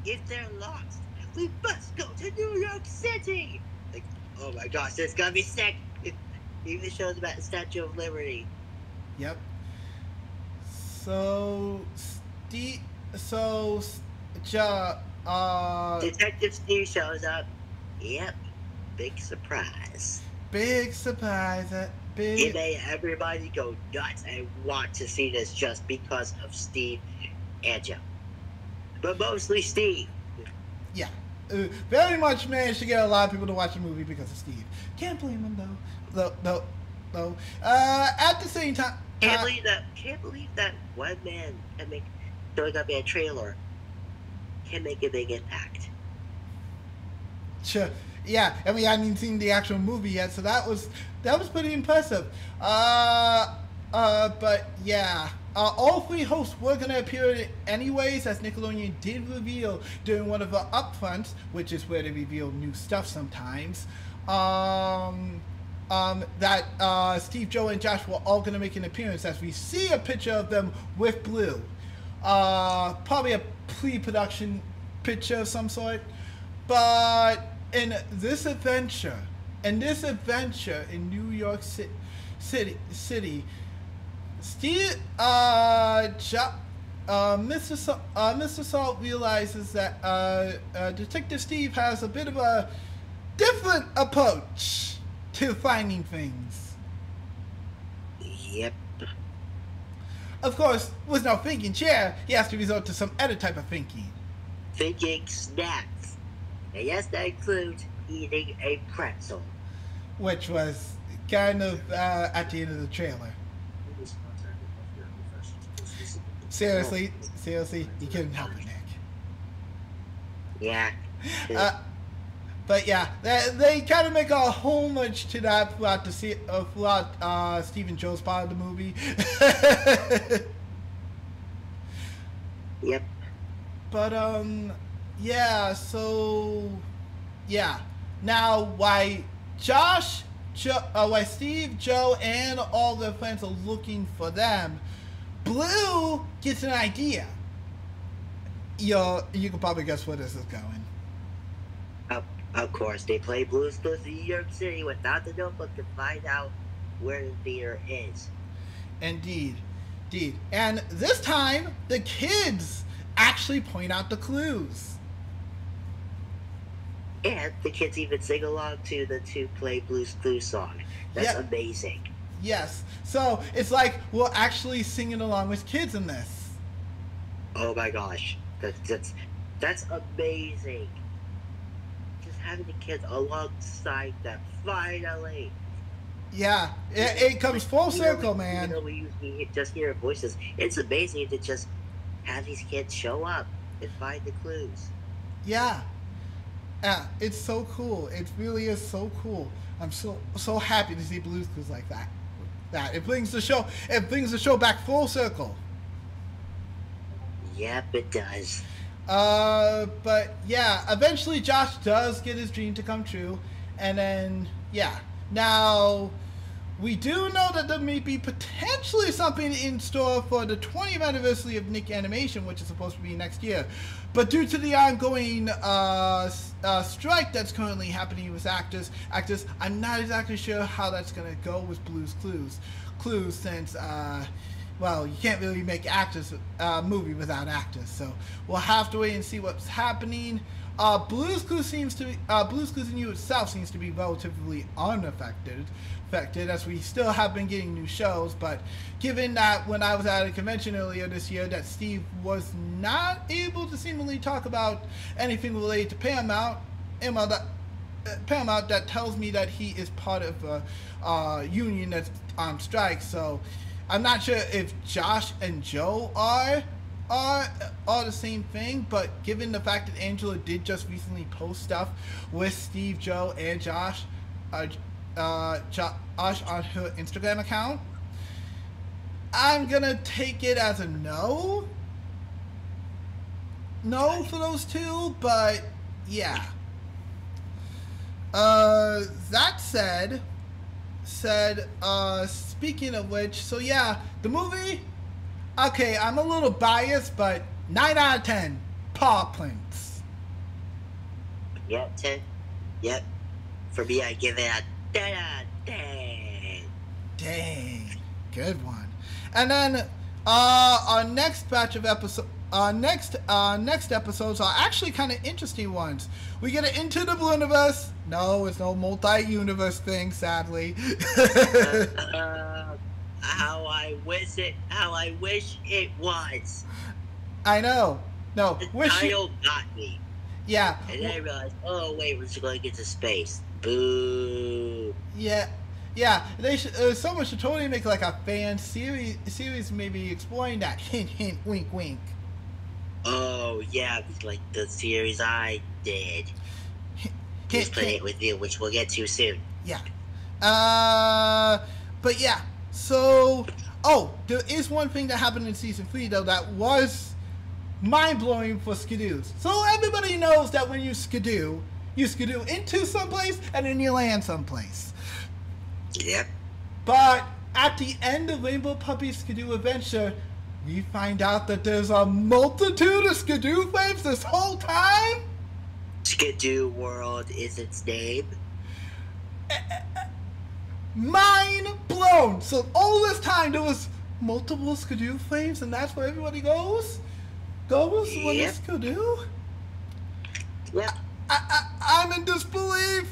If they're lost, we must go to New York City. Like, oh my gosh, this is gonna be sick. It even shows about the Statue of Liberty. Yep. So Steve, so ja, Uh, Detective Steve shows up. Yep, big surprise. big surprise. uh, It made everybody go nuts and want to see this just because of Steve and Joe. But mostly Steve. Uh, very much managed to get a lot of people to watch the movie because of Steve. Can't blame him though. Though, though, though. Uh, at the same time. Can't uh, believe that. Can't believe that one man can make showing up in a trailer can make a big impact. Yeah, and we hadn't seen the actual movie yet, so that was that was pretty impressive. Uh, uh, but yeah, uh, all three hosts were gonna appear anyways, as Nickelodeon did reveal during one of the upfronts, which is where they reveal new stuff sometimes. Um, um, that uh, Steve, Joe, and Josh were all gonna make an appearance, as we see a picture of them with Blue. Uh, probably a pre-production picture of some sort. But in this adventure, in this adventure in New York City, City, City Steve, uh, jo- uh, Mr. Uh, Mr. Salt realizes that uh, uh, Detective Steve has a bit of a different approach to finding things. Yep. Of course, with no thinking chair, he has to resort to some other type of thinking. Thinking snacks. And yes, that includes eating a pretzel. which was kind of uh, at the end of the trailer. Seriously, seriously, you couldn't help it, Nick. Yeah. Uh, but yeah, they, they kind of make a homage to that throughout the se- uh, throughout uh, Steve and Joe's part of the movie. Yep. but um, yeah. So yeah. Now, why Josh, jo- uh, why Steve, Joe, and all their friends are looking for them, Blue gets an idea. You you can probably guess where this is going. Of, of course, they play Blues Clues in New York City without the notebook to find out where the theater is. Indeed. Indeed. And this time, the kids actually point out the clues. And the kids even sing along to the two play Blues Clues song. That's Yeah. amazing. Yes. So it's like we're actually singing along with kids in this. Oh my gosh. That's that's that's amazing. Just having the kids alongside them finally. Yeah. It, it comes full Even circle, we- man. Even though we usually just hear voices, it's amazing to just have these kids show up and find the clues. Yeah. Yeah. It's so cool. It really is so cool. I'm so so happy to see Blues Clues like that. That it brings the show. It brings the show back full circle. Yep, it does. Uh, but yeah, eventually Josh does get his dream to come true, and then yeah. Now, we do know that there may be potentially something in store for the 20th anniversary of Nick Animation, which is supposed to be next year. But due to the ongoing uh, uh, strike that's currently happening with actors, actors, I'm not exactly sure how that's gonna go with Blue's Clues. Clues, since uh, well, you can't really make actors uh, movie without actors. So we'll have to wait and see what's happening. Uh, Blue's Clues seems to be, uh, Blue's Clues in You itself seems to be relatively unaffected, affected as we still have been getting new shows. But given that when I was at a convention earlier this year, that Steve was not able to seemingly talk about anything related to Paramount, Paramount that, uh, Paramount that tells me that he is part of a uh, union that's on strike. So I'm not sure if Josh and Joe are are are the same thing, but given the fact that Angela did just recently post stuff with Steve, Joe, and Josh, uh, uh, Josh on her Instagram account, I'm gonna take it as a no. No for those two, but yeah. Uh, that said, said, uh, speaking of which, so yeah, the movie, okay, I'm a little biased, but 9 out of 10, Paw Prints. Yep, 10. Yep. For me, I give it a 10 out of 10. Dang, good one. And then, Uh, our next batch of episode, uh, next uh, next episodes are actually kind of interesting ones. We get Into the Blue Universe. No, it's no multi-universe thing, sadly. uh, how I wish it. How I wish it was. I know. No, The wish you- got me, yeah, and then I realized, oh wait, we're just going to get to space. Boo. yeah, yeah. They should. Uh, someone should totally make like a fan series, series maybe exploring that. Hint, hint, wink, wink. Oh yeah, like the series I did. Hint, play hint. it with you, which we'll get to soon. Yeah. Uh, but yeah. So, oh, there is one thing that happened in season three though that was mind blowing for skidoos. So everybody knows that when you skidoo, you skidoo into someplace and then you land someplace. Yep. But at the end of Rainbow Puppy Skidoo Adventure, we find out that there's a multitude of skidoo flames this whole time. Skidoo World is its name. Mind blown. So all this time there was multiple skidoo flames, and that's where everybody goes. Goes when Yep. it's skidoo. Yep. I, I, I'm in disbelief.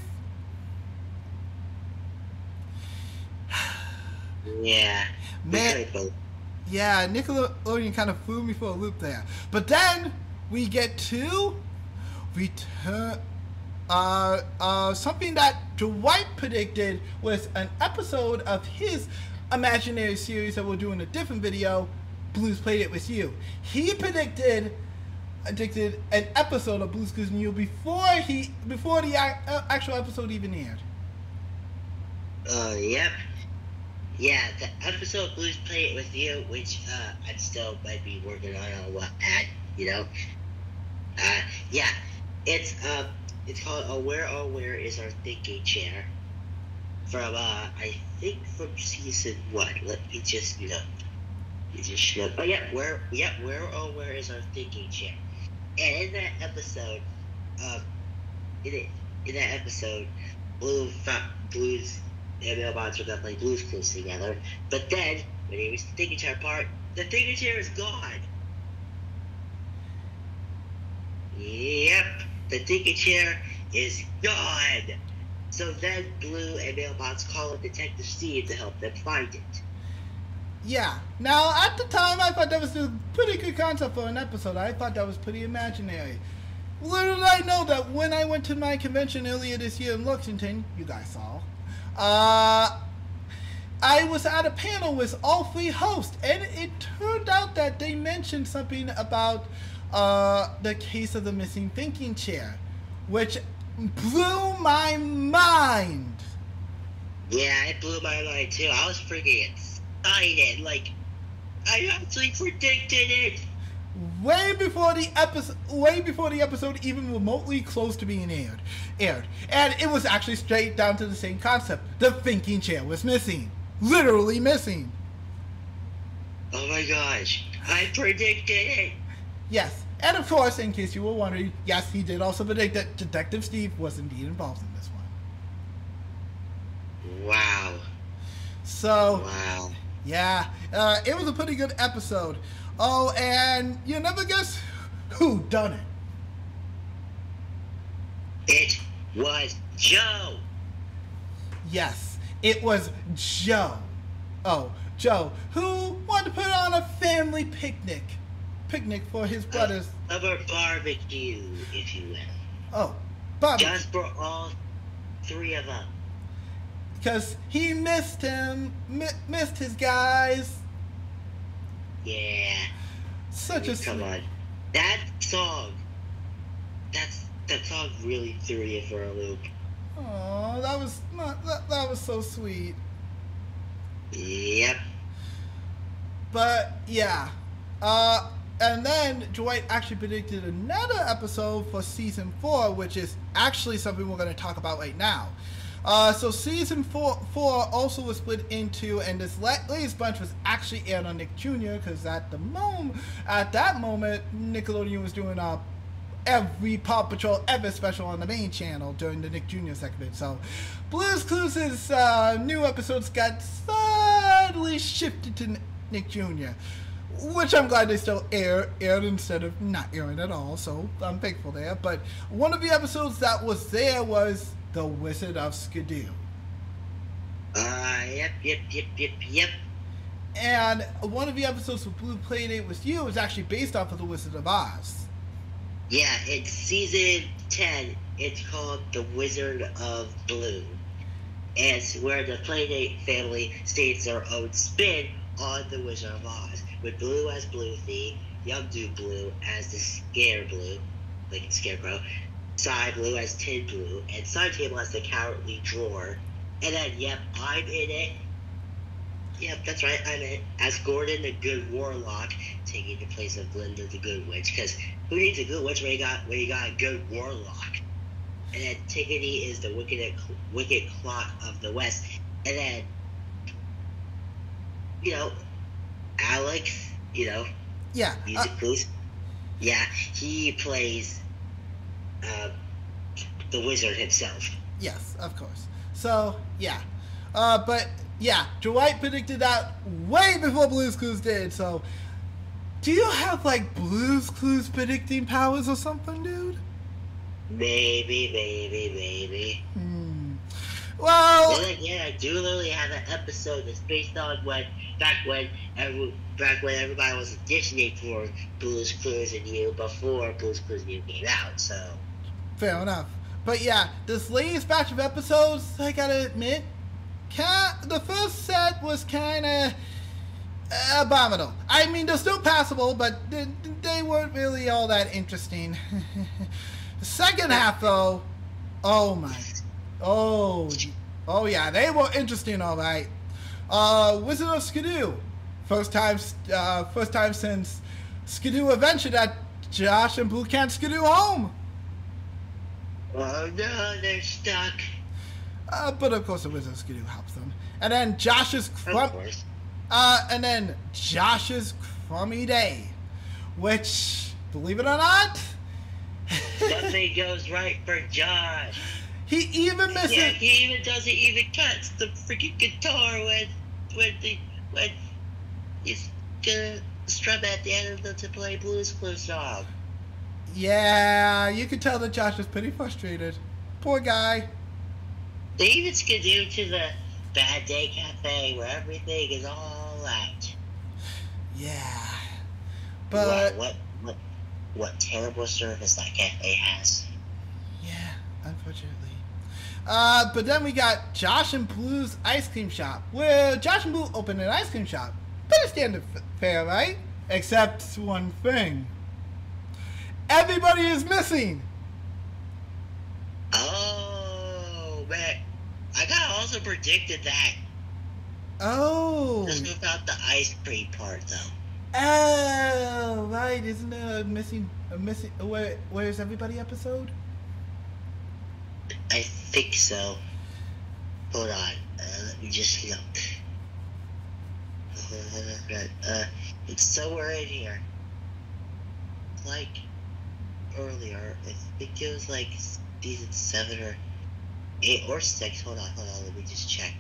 Yeah. Man- Yeah, Nickelodeon kind of threw me for a loop there. But then we get to return. Uh, uh, something that Dwight predicted was an episode of his imaginary series that we'll do in a different video. Blues playdate with you. He predicted predicted an episode of Blues Clues New before he before the uh, actual episode even aired. Uh, yep. Yeah, the episode Blues Playdate With You, which, uh, I'm still might be working on on what at, you know. Uh, yeah. It's, uh, it's called Oh Where, Oh Where Is Our Thinking Chair. From, uh, I think from season one. Let me just, you know, you just. Oh, yeah, where, yeah, Where, Oh Where Is Our Thinking Chair. And in that episode, um, in it, in that episode, Blue Blues and Mailbox were gonna Blues Clues together. But then, when he reached the thinking chair part, the thinking chair is gone. Yep, the thinking chair is gone. So then Blue and Mailbox call up Detective Steve to help them find it. Yeah. Now, at the time, I thought that was a pretty good concept for an episode. I thought that was pretty imaginary. Little did I know that when I went to my convention earlier this year in Lexington, you guys saw, uh, I was at a panel with all three hosts, and it turned out that they mentioned something about uh, the case of the missing thinking chair, which blew my mind. Yeah, it blew my mind too. I was freaking excited. Like, I actually predicted it. way before the episode way before the episode even remotely close to being aired aired and it was actually straight down to the same concept the thinking chair was missing literally missing Oh my gosh, I predicted it. yes and of course in case you were wondering yes he did also predict that detective steve was indeed involved in this one Wow. so Wow. Yeah uh, it was a pretty good episode oh and you never guess who done it It was Joe. Yes, it was Joe. Oh, Joe, who wanted to put on a family picnic. Picnic for his brothers. Summer barbecue, if you will. Oh, Bob, Just for all three of them. Because he missed him, mi- missed his guys. Yeah. Such a Come on. That song. That's that song really threw you for a loop. Oh, that was not, that, that was so sweet. Yep. But yeah, uh, and then Dwight actually predicted another episode for season four, which is actually something we're going to talk about right now. Uh, so season four, four also was split into, and this la- latest bunch was actually aired on Nick Jr. because at the moment, at that moment, Nickelodeon was doing uh, every Paw Patrol ever special on the main channel during the Nick Jr. segment. So Blue's Clues' uh, new episodes got slightly shifted to Nick Jr. which I'm glad they still air aired instead of not airing at all. So I'm thankful there. But one of the episodes that was there was The Wizard of Skidoo. Uh, yep, yep, yep, yep, yep. And one of the episodes of Blue Playdate with You is actually based off of The Wizard of Oz. Yeah, it's season 10. It's called The Wizard of Blue. And it's where the Playdate family states their own spin on The Wizard of Oz. With Blue as Blue Bluethy, Young Dude Blue as the Scare Blue, like Scarecrow, Side Blue as Tin Blue, and Side Table as the Cowardly Drawer. And then, yep, I'm in it. Yep, that's right, I'm in it. As Gordon the Good Warlock, taking the place of Glinda the Good Witch. Because who needs a good witch when you got when you got a good warlock? And then Tickety is the wicked wicked clock of the west. And then you know, Alex, you know, Yeah. uh, music clues. Yeah, he plays uh, the wizard himself. yes, of course. So yeah, uh, but yeah, Dwight predicted that way before Blue's Clues did. So, do you have like Blue's Clues predicting powers or something, dude? Maybe, maybe, maybe. Hmm. Well, again, I do literally have an episode that's based on when back when every, back when everybody was auditioning for Blues Clues and You before Blues Clues and You came out. So fair enough. But yeah, this latest batch of episodes, I gotta admit, the first set was kind of abominable. I mean, they're still passable, but they, they weren't really all that interesting. the second half, though, oh my, oh, oh yeah, they were interesting, all right. Uh, Wizard of Skidoo, first time, uh, first time since Skidoo adventure that Josh and Blue can't Skidoo home. Oh no, they're stuck. Uh, but of course, the Wizard Skidoo helps them. And then Josh's crumb, uh, and then Josh's crummy day, which, believe it or not, Nothing goes right for Josh. he even misses. Yeah, he even doesn't even catch the freaking guitar when when the when he's gonna strum at the end of the to play Blues Clues song. Yeah, you can tell that Josh is pretty frustrated. Poor guy. They even skidoo to the Bad Day Cafe where everything is all out. Yeah, but what, what what what terrible service that cafe has. yeah, unfortunately. Uh, but then we got Josh and Blue's ice cream shop, where Josh and Blue opened an ice cream shop. Pretty standard fare, right? Except one thing. Everybody is missing. Oh man, I got also predicted that. Oh. Just without the ice cream part though. Oh, right. Isn't there a missing, a missing, where, where's everybody episode? I think so. Hold on, uh, let me just look. Uh, uh, it's somewhere in here. Like earlier, I think it was like season seven or eight or six. Hold on, hold on. Let me just check.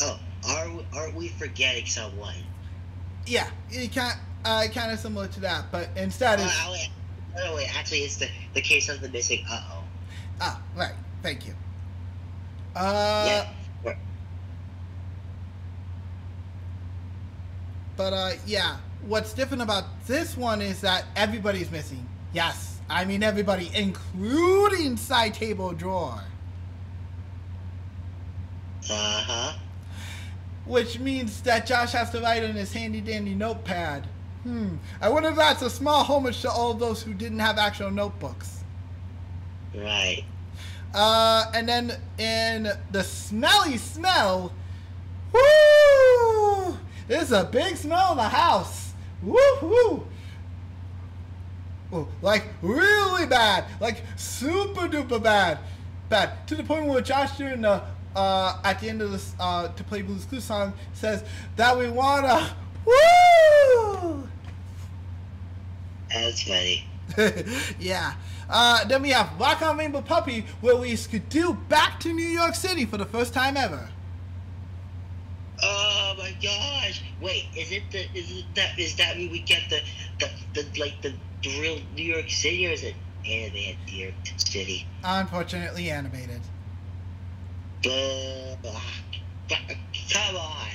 Oh, are we, aren't we forgetting someone? Yeah, it kind, uh, kind of similar to that, but instead Oh, it's, oh, wait. No, wait. Actually, it's the the case of the missing. Uh oh. ah, right. Thank you. Uh, yeah. We're- but uh, yeah. What's different about this one is that everybody's missing. Yes, I mean everybody, including side table drawer. Uh huh. Which means that Josh has to write on his handy dandy notepad. Hmm. I wonder if that's a small homage to all those who didn't have actual notebooks. Right. Uh, and then in the smelly smell, woo! There's a big smell in the house. Woo woo! Oh, like really bad, like super duper bad, bad to the point where Josh during the uh, at the end of this uh, to play Blues Clues song says that we wanna woo. That's funny. yeah. Uh, then we have Rock on Rainbow Puppy, where we skidoo back to New York City for the first time ever. Oh my gosh! Wait, is it the is it that is that mean we get the the, the like the, the real New York City or is it animated New York City? Unfortunately, animated. Come on!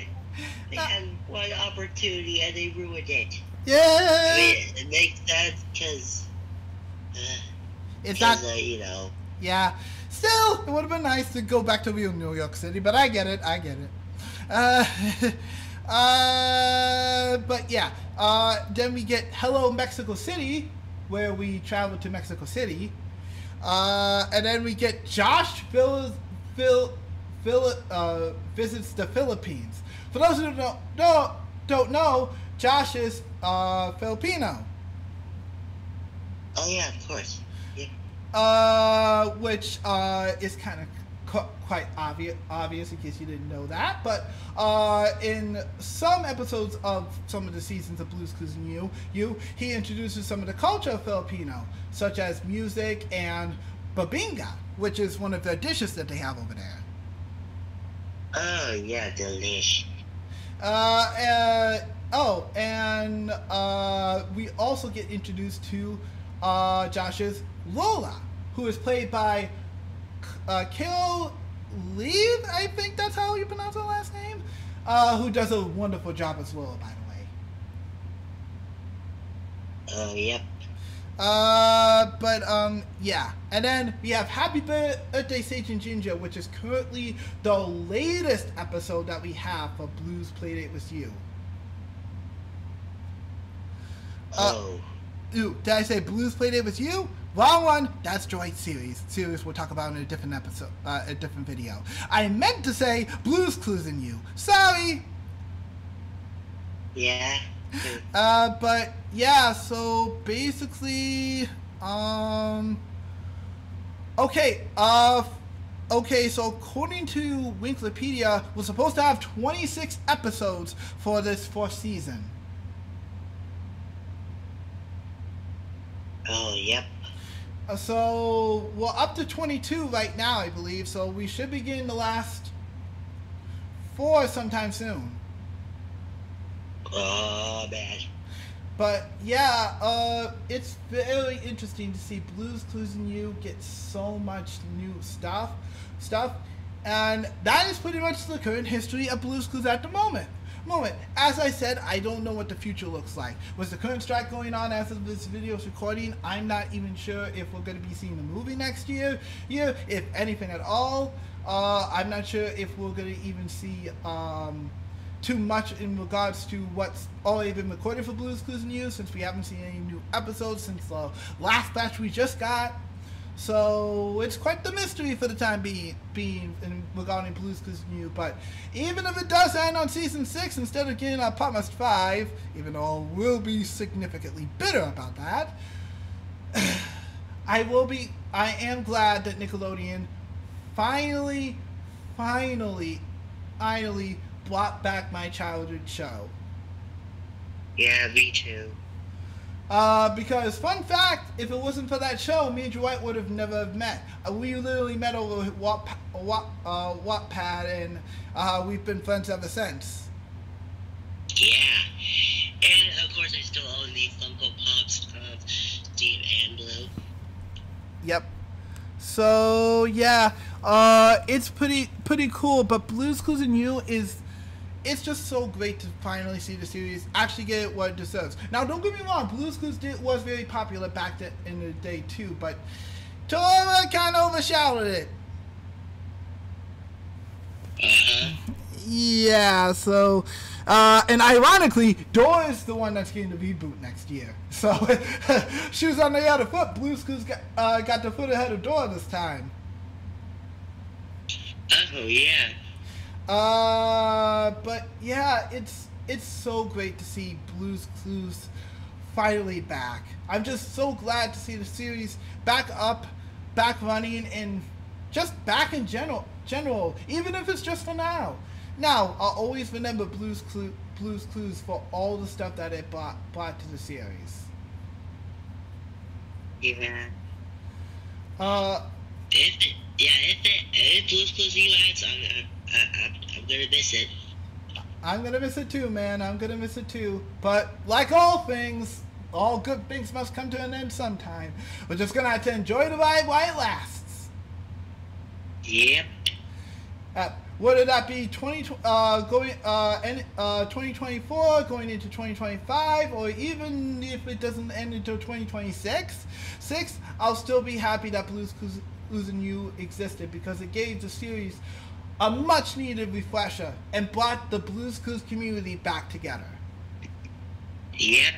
They Uh, had one opportunity and they ruined it. I Yeah, mean, it makes sense because, it's not. uh, you know. Yeah. Still, it would have been nice to go back to real New York City, but I get it. I get it. Uh, uh, but yeah. Uh, then we get Hello Mexico City, where we travel to Mexico City. Uh, and then we get Josh Phil, Phil, Phil, uh, visits the Philippines. For those who don't don't, don't know, Josh is uh, Filipino. Oh yeah, of course. Yeah. uh, which uh, is kind of quite obvious, obvious in case you didn't know that. But uh, in some episodes of some of the seasons of Blues Clues and You, you he introduces some of the culture of Filipino, such as music and bibingka, which is one of the dishes that they have over there. Oh yeah, delish. Uh, uh, oh, and uh, we also get introduced to uh, Josh's Lola, who is played by uh, Carol Leave. I think that's how you pronounce her last name. Uh, who does a wonderful job as well, by the way. Oh yep. Uh, but um, yeah, and then we have Happy Birthday Sage and Ginger, which is currently the latest episode that we have for Blues Playdate with You. Uh, Oh. Ooh, did I say Blues Playdate with You? Wrong one. That's Joint series. Series we'll talk about in a different episode, uh, a different video. I meant to say Blues Clues and You. Sorry. yeah. Uh, but yeah, so basically, um, okay, uh, okay, so according to Wikipedia, we're supposed to have 26 episodes for this fourth season. Oh yep. Uh, so we're up to 22 right now, I believe. So we should be getting the last four sometime soon. Oh man. But yeah, uh, it's very interesting to see Blues Clues and You get so much new stuff, stuff, and that is pretty much the current history of Blues Clues at the moment. Moment. As I said, I don't know what the future looks like. Was the current strike going on as of this video's recording? I'm not even sure if we're going to be seeing the movie next year, year, if anything at all. Uh, I'm not sure if we're going to even see um, too much in regards to what's already been recorded for Blues Clues You, since we haven't seen any new episodes since the last batch we just got. So it's quite the mystery for the time being, being in regarding Blues Clues You. But even if it does end on season six instead of getting on Potmust five, even though will be significantly bitter about that, I will be. I am glad that Nickelodeon finally, finally, finally brought back my childhood show. Yeah, me too. Uh, because fun fact, if it wasn't for that show, me and Dwight would have never have met. Uh, we literally met over Watt, Watt, uh, Wattpad, and uh, we've been friends ever since. Yeah. And of course, I still own the Funko Pops of Steve and Blue. Yep. So yeah, uh, it's pretty pretty cool. But Blues Clues and You is it's just so great to finally see the series actually get what it deserves. Now, don't get me wrong, Blues Clues did, was very popular back then in the day too, but Dora kind of overshadowed it. Uh-huh. Yeah, so, uh, and ironically, Dora is the one that's getting the reboot next year. So, she was on the other foot. Blues Clues got, uh, got the foot ahead of Dora this time. Oh, yeah. Uh, but yeah, it's it's so great to see Blues Clues finally back. I'm just so glad to see the series back up, back running, and just back in general. General, even if it's just for now. Now, I'll always remember Blues Clues, Blues Clues for all the stuff that it brought brought to the series. Yeah. Uh, If it, yeah, if Blues Clues you ads, I'm, I'm, I'm, I'm gonna miss it. I'm gonna miss it too, man. I'm gonna miss it too. But like all things, all good things must come to an end sometime. We're just gonna have to enjoy the ride while it lasts. Yep. Uh, whether that be 20 uh, going uh, en- uh, 2024 going into 2025 or even if it doesn't end until 2026 six i'll still be happy that blues and you existed because it gave the series a much needed refresher and brought the blues clues community back together Yep.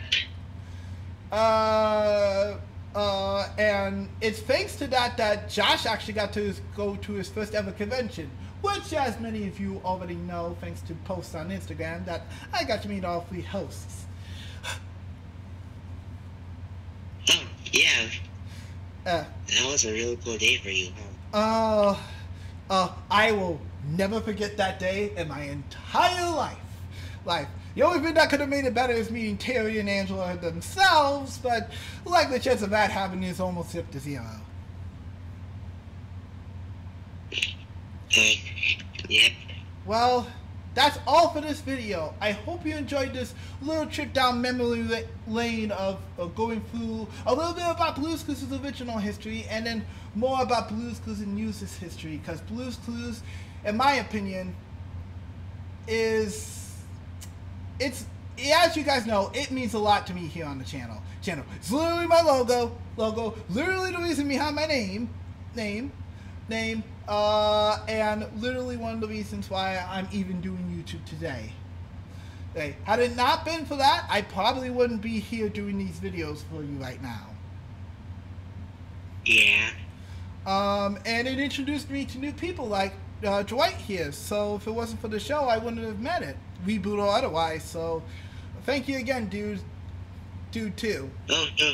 uh, uh, and it's thanks to that that Josh actually got to his, go to his first ever convention, which, as many of you already know, thanks to posts on Instagram, that I got to meet all three hosts. Oh, yeah. Uh, That was a really cool day for you, huh? uh, uh, I will never forget that day in my entire life. Life. The only thing that could have made it better is meeting Terry and Angela themselves, but like the chance of that happening is almost up to zero. Yep. Well, that's all for this video. I hope you enjoyed this little trip down memory lane of, of going through a little bit about Blues Clues' original history and then more about Blues Clues and News' history. Because Blues Clues, in my opinion, is it's as you guys know, it means a lot to me here on the channel. Channel. It's literally my logo. Logo. Literally the reason behind my name. Name. Name. Uh, and literally one of the reasons why I'm even doing YouTube today. Hey, had it not been for that, I probably wouldn't be here doing these videos for you right now. Yeah. Um, and it introduced me to new people like uh, Dwight here. So if it wasn't for the show, I wouldn't have met it, reboot or otherwise. So thank you again, dude. Dude, too. Oh, no.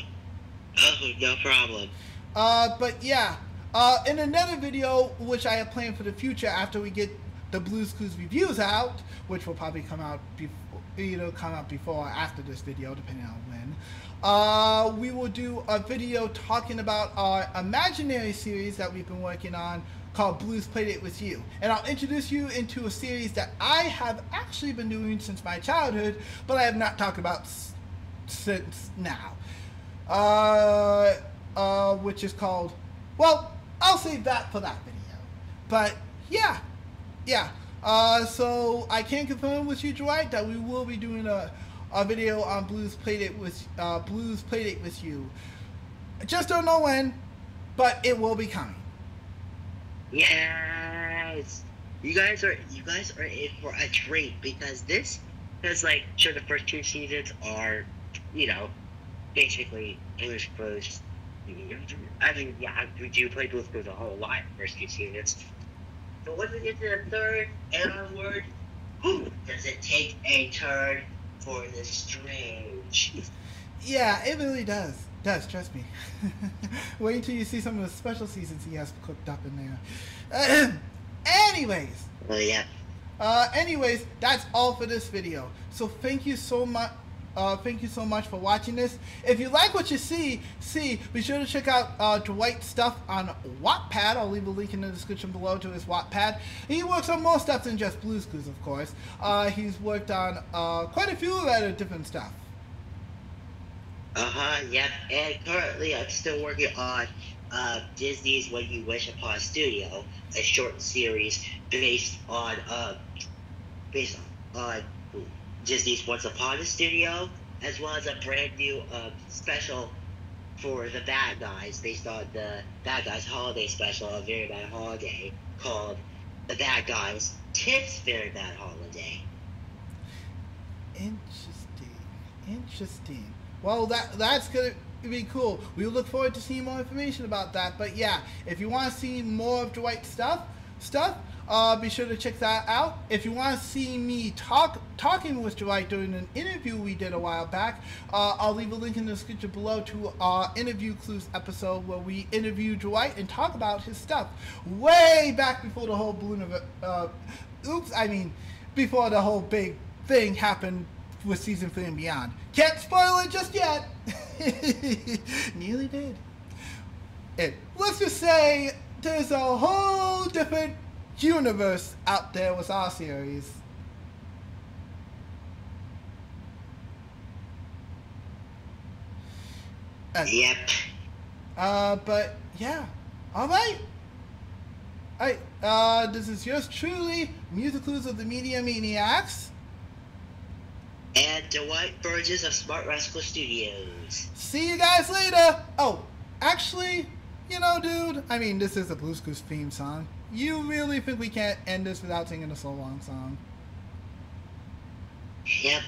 Oh, no problem. Uh, but yeah, uh, in another video, which I have planned for the future after we get the Blues Clues reviews out, which will probably come out before, you know, come out before or after this video, depending on when. Uh, we will do a video talking about our imaginary series that we've been working on called Blues Playdate With You. And I'll introduce you into a series that I have actually been doing since my childhood, but I have not talked about since now. Uh, uh, which is called, well, I'll save that for that video. But yeah, yeah. Uh, so I can confirm with you, Dwight, that we will be doing a, a video on Blues Playdate with uh, Blues Playdate with you. I just don't know when, but it will be coming. Yes. You guys are you guys are in for a treat because this is like sure the first two seasons are, you know, basically Blues Clues. I mean, yeah, we do play Blues Clues a whole lot in first two seasons. But once we get to the third and onward, whew, does it take a turn for the strange? Yeah, it really does. Does trust me. Wait until you see some of the special seasons he has cooked up in there. anyways, Oh yeah. Uh, anyways, that's all for this video. So thank you so much. Uh, thank you so much for watching this. If you like what you see, see, be sure to check out uh, Dwight's stuff on Wattpad. I'll leave a link in the description below to his Wattpad. He works on more stuff than just Blues Clues, of course. Uh, he's worked on uh, quite a few other different stuff. Uh huh. Yep. And currently, I'm still working on uh, Disney's "When You Wish Upon Studio," a short series based on uh, based on Disney's "Once Upon a Studio," as well as a brand new uh, special for the bad guys based on the bad guys holiday special, a very bad holiday called "The Bad Guys Tips Very Bad Holiday." Interesting. Interesting. Well, that that's gonna be cool. We look forward to seeing more information about that. But yeah, if you want to see more of Dwight's stuff, stuff, uh, be sure to check that out. If you want to see me talk talking with Dwight during an interview we did a while back, uh, I'll leave a link in the description below to our interview clues episode where we interview Dwight and talk about his stuff way back before the whole balloon of uh, oops, I mean before the whole big thing happened with season three and beyond. Can't spoil it just yet. Nearly did. It. Let's just say there's a whole different universe out there with our series. Yep. Uh, but yeah. All right. All right. Uh, this is yours truly, Music Clues of the Media Maniacs. And Dwight Burgess of Smart Rascal Studios. See you guys later. Oh, actually, you know, dude. I mean, this is a Blues Clues theme song. You really think we can't end this without singing a so long song? Yep.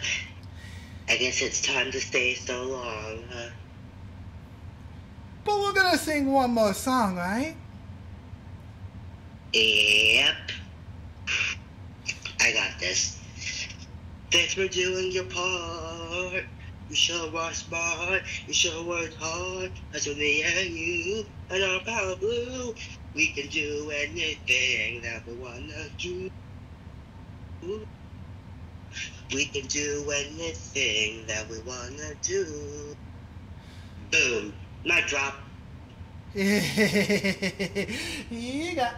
I guess it's time to stay so long, huh? But we're gonna sing one more song, right? Yep. I got this. Thanks for doing your part. You sure were smart. You sure worked hard. That's when me and you and our power blue. We can do anything that we wanna do. We can do anything that we wanna do. Boom. Mic drop. you got,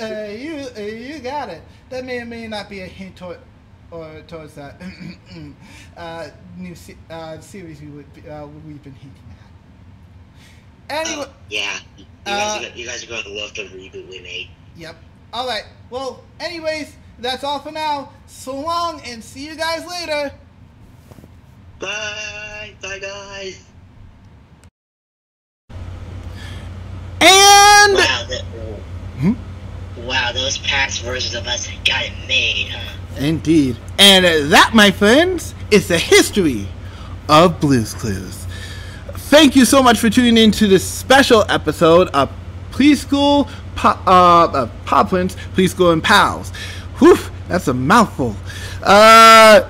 uh, you uh, you got it. That may or may not be a hint toward, or towards that uh, new se- uh, series we would be, uh, we've been hinting at. Anyway, Oh, yeah. You Uh, guys, are, you guys are going to love the reboot we made. yep. All right. Well, anyways, that's all for now. So long, and see you guys later. Bye. Bye, guys. And Wow, the, Hmm? wow, those past versions of us got it made, huh? Indeed. And that, my friends, is the history of Blues Clues. Thank you so much for tuning in to this special episode of Preschool po- uh, uh, Pawprints, Preschool and Pals. Whew, that's a mouthful. Uh,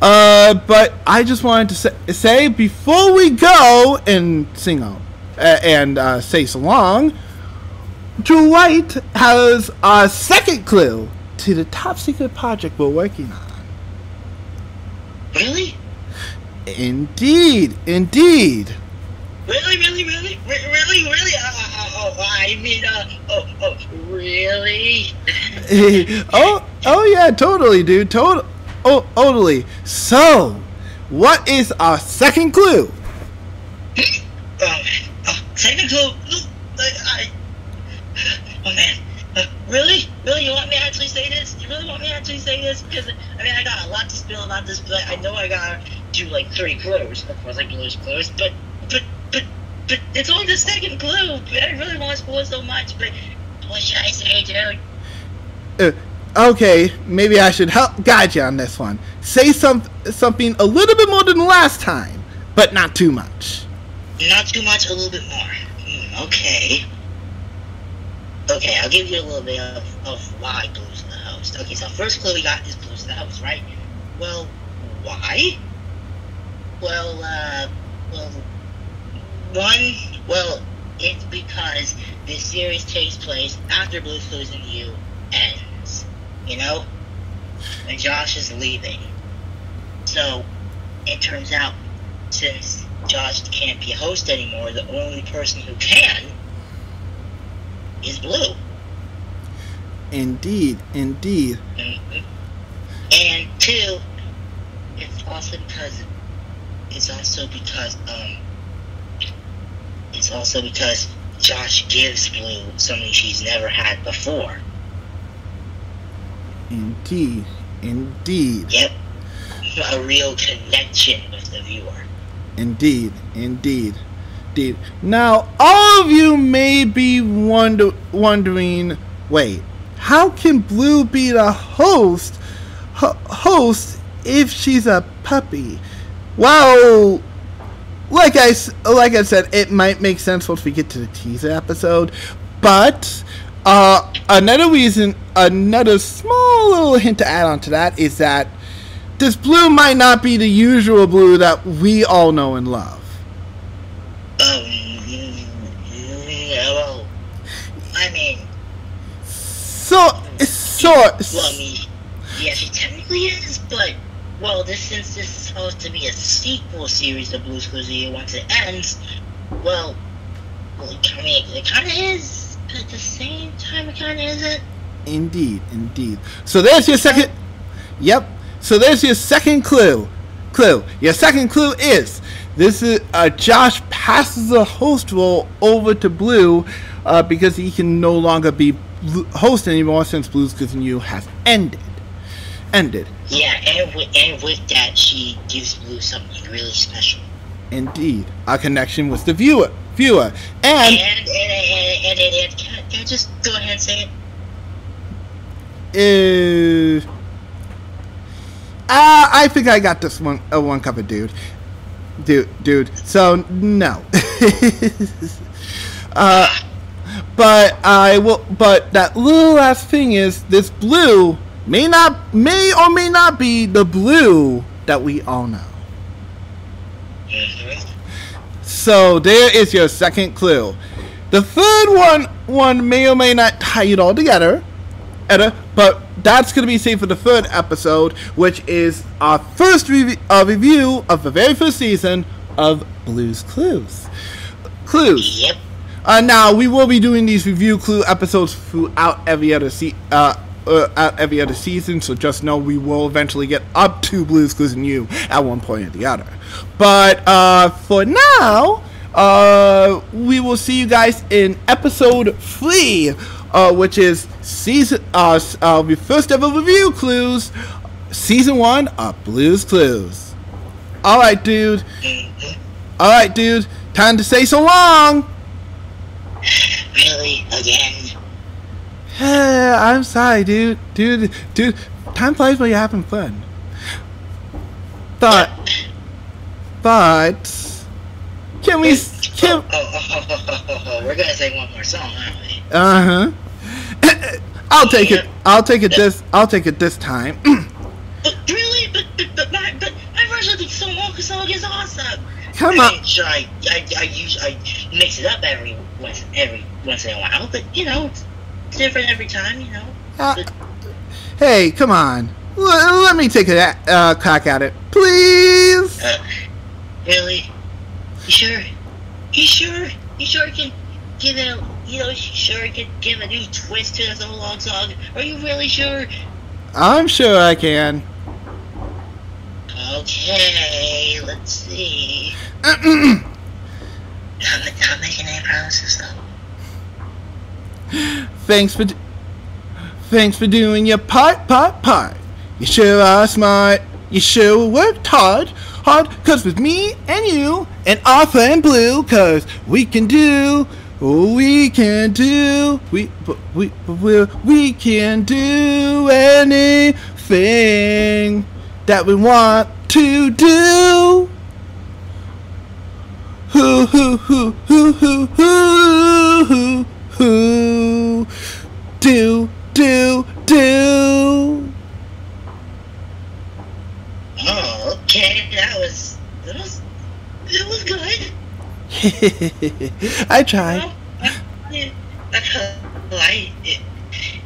uh, but I just wanted to say, say before we go and sing out uh, and uh, say so long, Dwight has a second clue to the top secret project we're working on. Really? Indeed, indeed. Really, really, really, Re- really, really? Uh, uh, oh, I mean, uh, oh, oh, really? oh, oh yeah, totally, dude. Total, oh, totally. So, what is our second clue? Oh, second clue. I, oh man, uh, really, really, you want me to actually say this? You really want me to actually say this? Because I mean, I got a lot to spill about this, but I know I gotta do like three clues. Of course, like blues clues, but, but, but, but it's only the second clue. I really want to spoil so much, but what should I say, dude? Uh, okay, maybe I should help guide you on this one. Say some something a little bit more than last time, but not too much. Not too much, a little bit more. Hmm, okay. Okay, I'll give you a little bit of, of why Blues in the Host. Okay, so first clue we got is Blues in the Host, right? Well, why? Well, uh, well, one, well, it's because this series takes place after Blues and You ends, you know? And Josh is leaving. So, it turns out, since Josh can't be a host anymore, the only person who can is Blue. Indeed, indeed. Mhm. And two, it's also because it's also because um it's also because Josh gives Blue something she's never had before. Indeed, indeed, Yep. A real connection with the viewer. indeed, indeed, indeed. Now, all of you may be wonder- wondering, wait, how can Blue be the host, ho- host if she's a puppy? Well, like I like I said, it might make sense once we get to the teaser episode, but uh, another reason, another small little hint to add on to that is that this blue might not be the usual blue that we all know and love. Um, yeah, well, I mean, So, so, well, I mean, yeah, she technically is, but well, this since this is supposed to be a sequel series to Blue's Clues the Year once it ends, well, well, it, I mean, it kind of is, but at the same time, it kind of isn't. indeed, indeed. So there's your second. Yep. So there's your second clue. Clue. Your second clue is this is uh, Josh passes the host role over to Blue uh, because he can no longer be host anymore since Blue's You has ended. Ended. Yeah, and with, and with that, she gives Blue something really special. Indeed, a connection with the viewer. Viewer, And and and and, and, and, can, I, can I just go ahead and say it? is. Uh, I think I got this one. Uh, one covered, dude. Dude, dude. So no. uh, but I will. But that little last thing is this blue may not, may or may not be the blue that we all know. So there is your second clue. The third one, one may or may not tie it all together, but that's going to be saved for the third episode, which is our first rev- uh, review of the very first season of Blues Clues. Clues. Yep. Uh, now we will be doing these review clue episodes throughout every other se- uh, uh, every other season, so just know we will eventually get up to Blues Clues and You at one point or the other. But uh, for now, uh, we will see you guys in episode three, uh, which is season uh, uh, the first ever review clues, season one of Blues Clues. All right, dude. Mhm. All right, dude. Time to say so long. Really? Again? I'm sorry, dude. Dude, dude. Time flies when you're having fun. But, but, can we? Can, oh, oh, oh, we're gonna sing one more song, aren't we? uh huh. I'll take it. I'll take it this. I'll take it this time. But really? But but but my but my version of the song song is awesome. Come I on. sure, I I I use I mix it up every once every once in a while, but you know it's different every time. You know. Uh, hey, come on. L- let me take a uh, crack at it, please. Uh, really? You sure? You sure? You sure can give it a you know? You sure can give a new twist to this old long song? Are you really sure? I'm sure I can. Okay, let's see. I'm, I'm making any promises though. Thanks for, thanks for doing your part, part, part. You sure are smart. You sure worked hard, hard. Cause with me and you and Arthur and Blue, cause we can do, we can do, we, we, we, we can do anything that we want to do. Hoo hoo hoo hoo hoo hoo hoo do do do Oh, okay, that was that was it was good. I tried. Well, I, I, I it,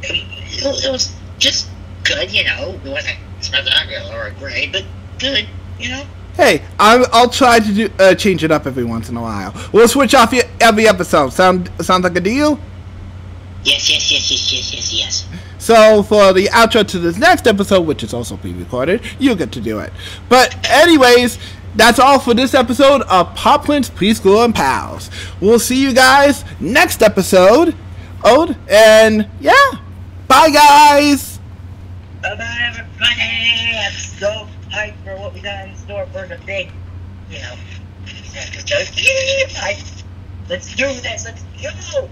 it, it was just good, you know. It wasn't spectacular or great, but good, you know. Hey, I'm, I'll try to do, uh, change it up every once in a while. We'll switch off every episode. Sound sounds like a deal? Yes, yes, yes, yes, yes, yes, yes. So for the outro to this next episode, which is also pre-recorded, you get to do it. But anyways, that's all for this episode of Pawprints Preschool and Pals. We'll see you guys next episode. Ode and yeah, bye guys. Bye bye, everybody. I'm so hyped for what we got in store for the big, you know. Let's do this. Let's go.